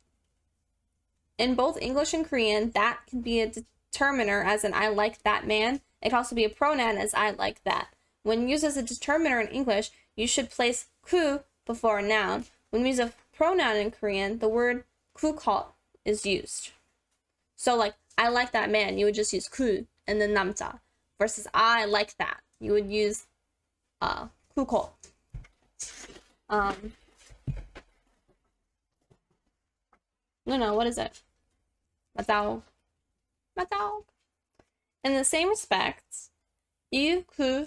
in both English and Korean, that can be a determiner as in I like that man. It can also be a pronoun as I like that. When used as a determiner in English, you should place ku before a noun. When used as a pronoun in Korean, the word "ku kukot is used. So like I like that man, you would just use ku and then namja. Versus I like that, you would use uh kukot. Um No no, what is it? Matao. Matao. In the same respect, Yu, ku,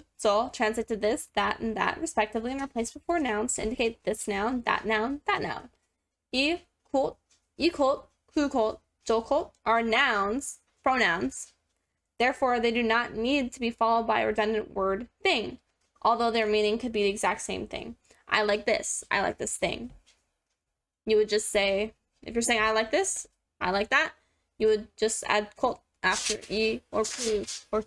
translate to this, that, and that, respectively, and replace before nouns to indicate this noun, that noun, that noun. Yu, colt, yu colt, ku colt, zo colt are nouns, pronouns. Therefore, they do not need to be followed by a redundant word thing, although their meaning could be the exact same thing. I like this. I like this thing. You would just say, if you're saying I like this, I like that, you would just add colt after e or ku or.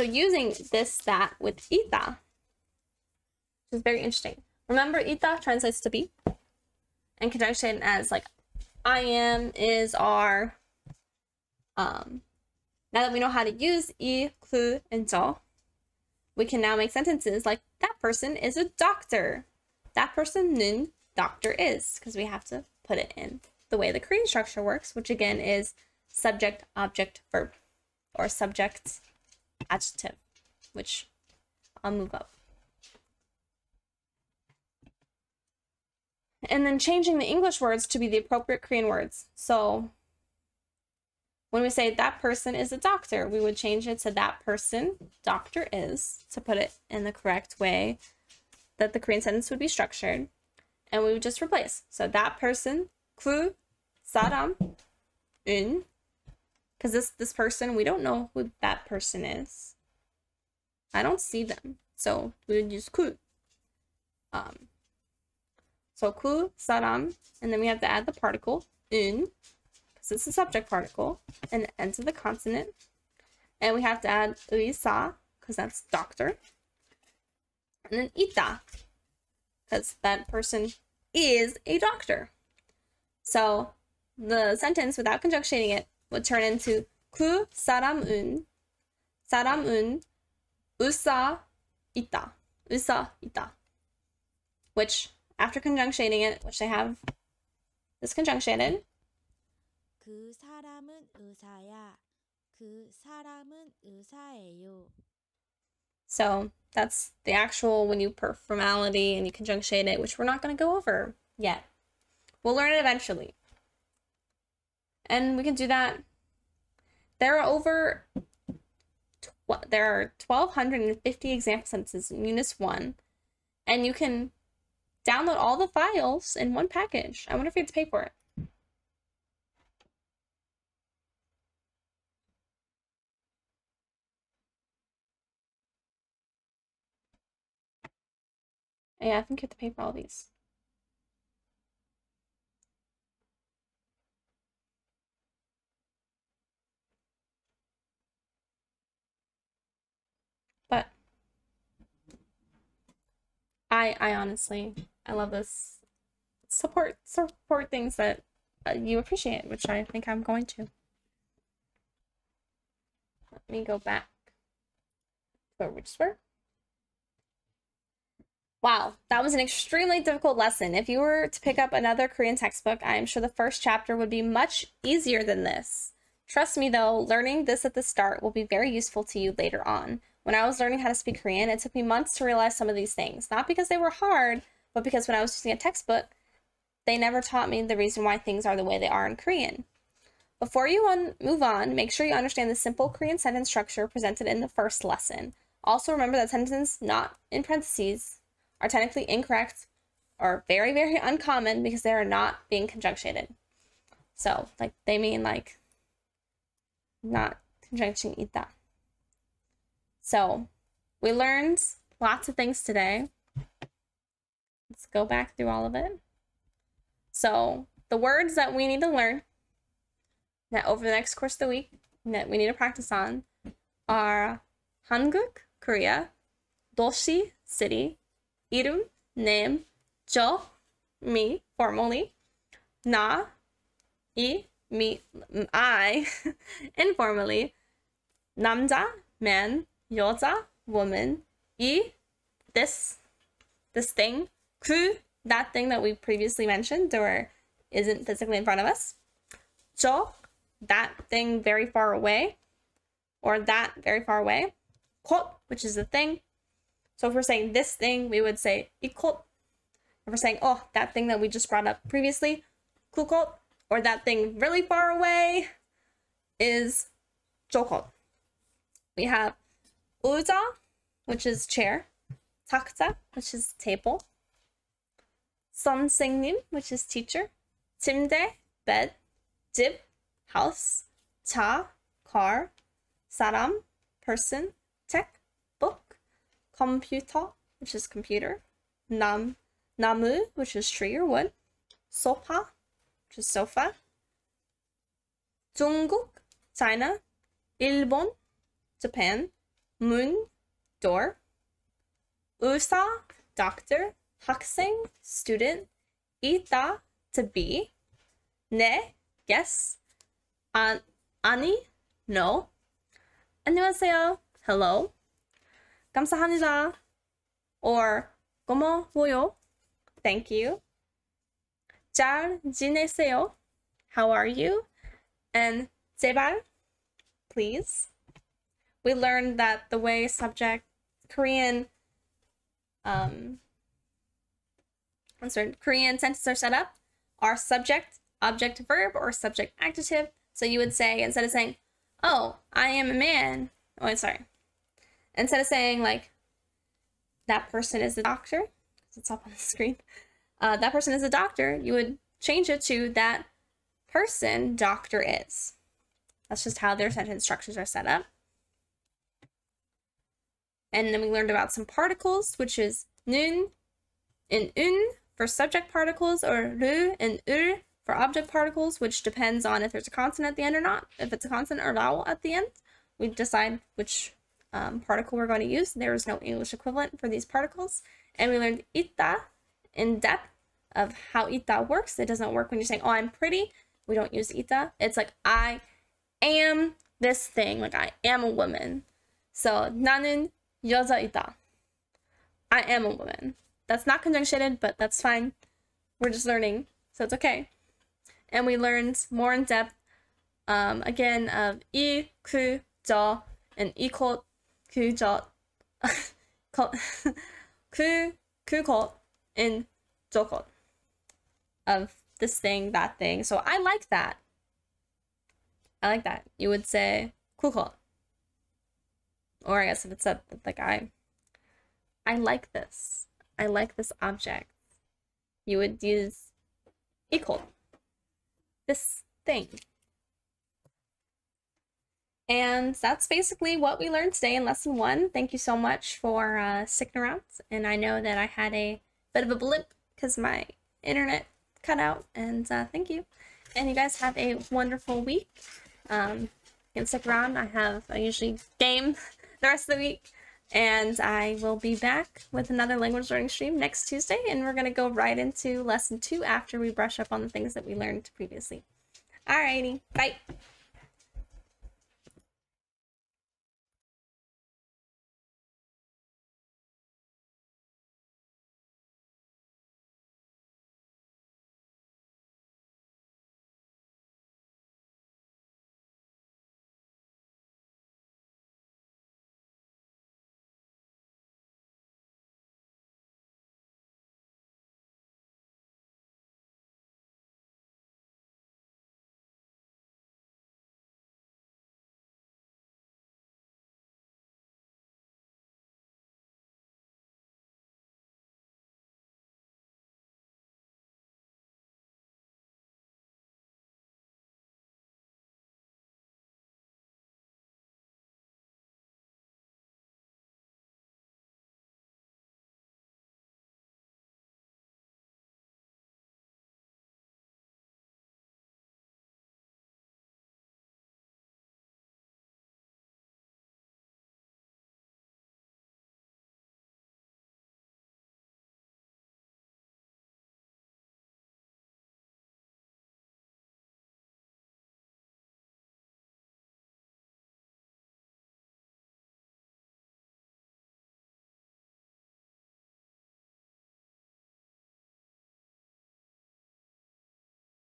So using this, that with ita, which is very interesting. Remember, ita translates to be, in conjunction as like I am, is, are. Um, now that we know how to use i, ku, and 저, we can now make sentences like that person is a doctor. That person은 doctor is, because we have to put it in the way the Korean structure works, which again is subject, object, verb, or subject, adjective, which I'll move up. And then changing the English words to be the appropriate Korean words. So when we say that person is a doctor, we would change it to that person, doctor is, to put it in the correct way that the Korean sentence would be structured. And we would just replace. So that person, 그 사람, 은, because this, this person, we don't know who that person is. I don't see them. So we would use ku. Um, so ku, saram, and then we have to add the particle, in, because it's a subject particle, and it ends with the consonant. And we have to add uisa, because that's doctor. And then ita, because that person is a doctor. So the sentence, without conjunctioning it, would turn into 그 사람은 사람은 의사 있다. 의사 있다. Which after conjunctioning it, which I have this conjunctioned, 그 사람은 의사야. 그 사람은 의사예요. So that's the actual when you per formality and you conjunctate it, which we're not going to go over yet. We'll learn it eventually. And we can do that. There are over there are 1250 example sentences in Unit 1 and you can download all the files in one package. I wonder if you have to pay for it. Yeah, I think you have to pay for all these. But I I honestly I love this support support things that uh, you appreciate, which I think I'm going to. Let me go back to where we just were. Wow, that was an extremely difficult lesson. If you were to pick up another Korean textbook, I am sure the first chapter would be much easier than this. Trust me though, learning this at the start will be very useful to you later on. When I was learning how to speak Korean, it took me months to realize some of these things. Not because they were hard, but because when I was using a textbook, they never taught me the reason why things are the way they are in Korean. Before you move on, make sure you understand the simple Korean sentence structure presented in the first lesson. Also, remember that sentences not in parentheses are technically incorrect or very, very uncommon because they are not being conjunctated. So, like, they mean like not conjunction ita. So we learned lots of things today. Let's go back through all of it. So the words that we need to learn that over the next course of the week that we need to practice on are Hanguk, Korea, Doshi, city, Irum, name, Jo, me, formally, Na, I, me, I, informally, Namja, man, 여자, woman, 이, this, this thing, 그, that thing that we previously mentioned or isn't physically in front of us, 저, that thing very far away, or that very far away, 곧, which is the thing, so if we're saying this thing, we would say ikot. If we're saying, oh, that thing that we just brought up previously, kukot, or that thing really far away is jokot. We have uja, which is chair, takta, which is table, 선생님, which is teacher, 침대, bed, 집, house, 차, car, 사람, person, 책, book, computer, which is computer, nam, namu, which is tree or wood, sofa, which is sofa, 중국, China, 일본, Japan, 문, door, 의사, doctor, 학생, student, 있다, to be, 네, yes, 안, 아니, no, 안녕하세요, hello, 감사합니다, or 고마워요, thank you, 잘 지내세요, how are you, and 제발, please. We learned that the way subject Korean um sorry, Korean sentences are set up are subject, object, verb, or subject, adjective. So you would say instead of saying, "Oh, I am a man," oh, sorry, instead of saying like, "That person is a doctor," it's up on the screen. Uh, that person is a doctor. You would change it to "That person doctor is." That's just how their sentence structures are set up. And then we learned about some particles, which is nun and un for subject particles, or ru and ur for object particles, which depends on if there's a consonant at the end or not. If it's a consonant or vowel at the end, we decide which um, particle we're going to use. There is no English equivalent for these particles. And we learned ita in depth of how ita works. It doesn't work when you're saying, oh, I'm pretty. We don't use ita. It's like, I am this thing. Like, I am a woman. So, 나는 여자이다. I am a woman. That's not conjunctioned, but that's fine. We're just learning, so it's okay. And we learned more in depth, um, again, of 이, 그, 저, and 이것, 그, 저, 것, 그, 그것, and 저것. Of this thing, that thing. So I like that. I like that. You would say 그것. Or I guess if it said like I I like this. I like this object. You would use equal. This thing. And that's basically what we learned today in lesson one. Thank you so much for uh, sticking around. And I know that I had a bit of a blip because my internet cut out. And uh, thank you. And you guys have a wonderful week. Um, you can stick around. I have I usually game the rest of the week. And I will be back with another language learning stream next Tuesday, and we're going to go right into lesson two after we brush up on the things that we learned previously. Alrighty, bye!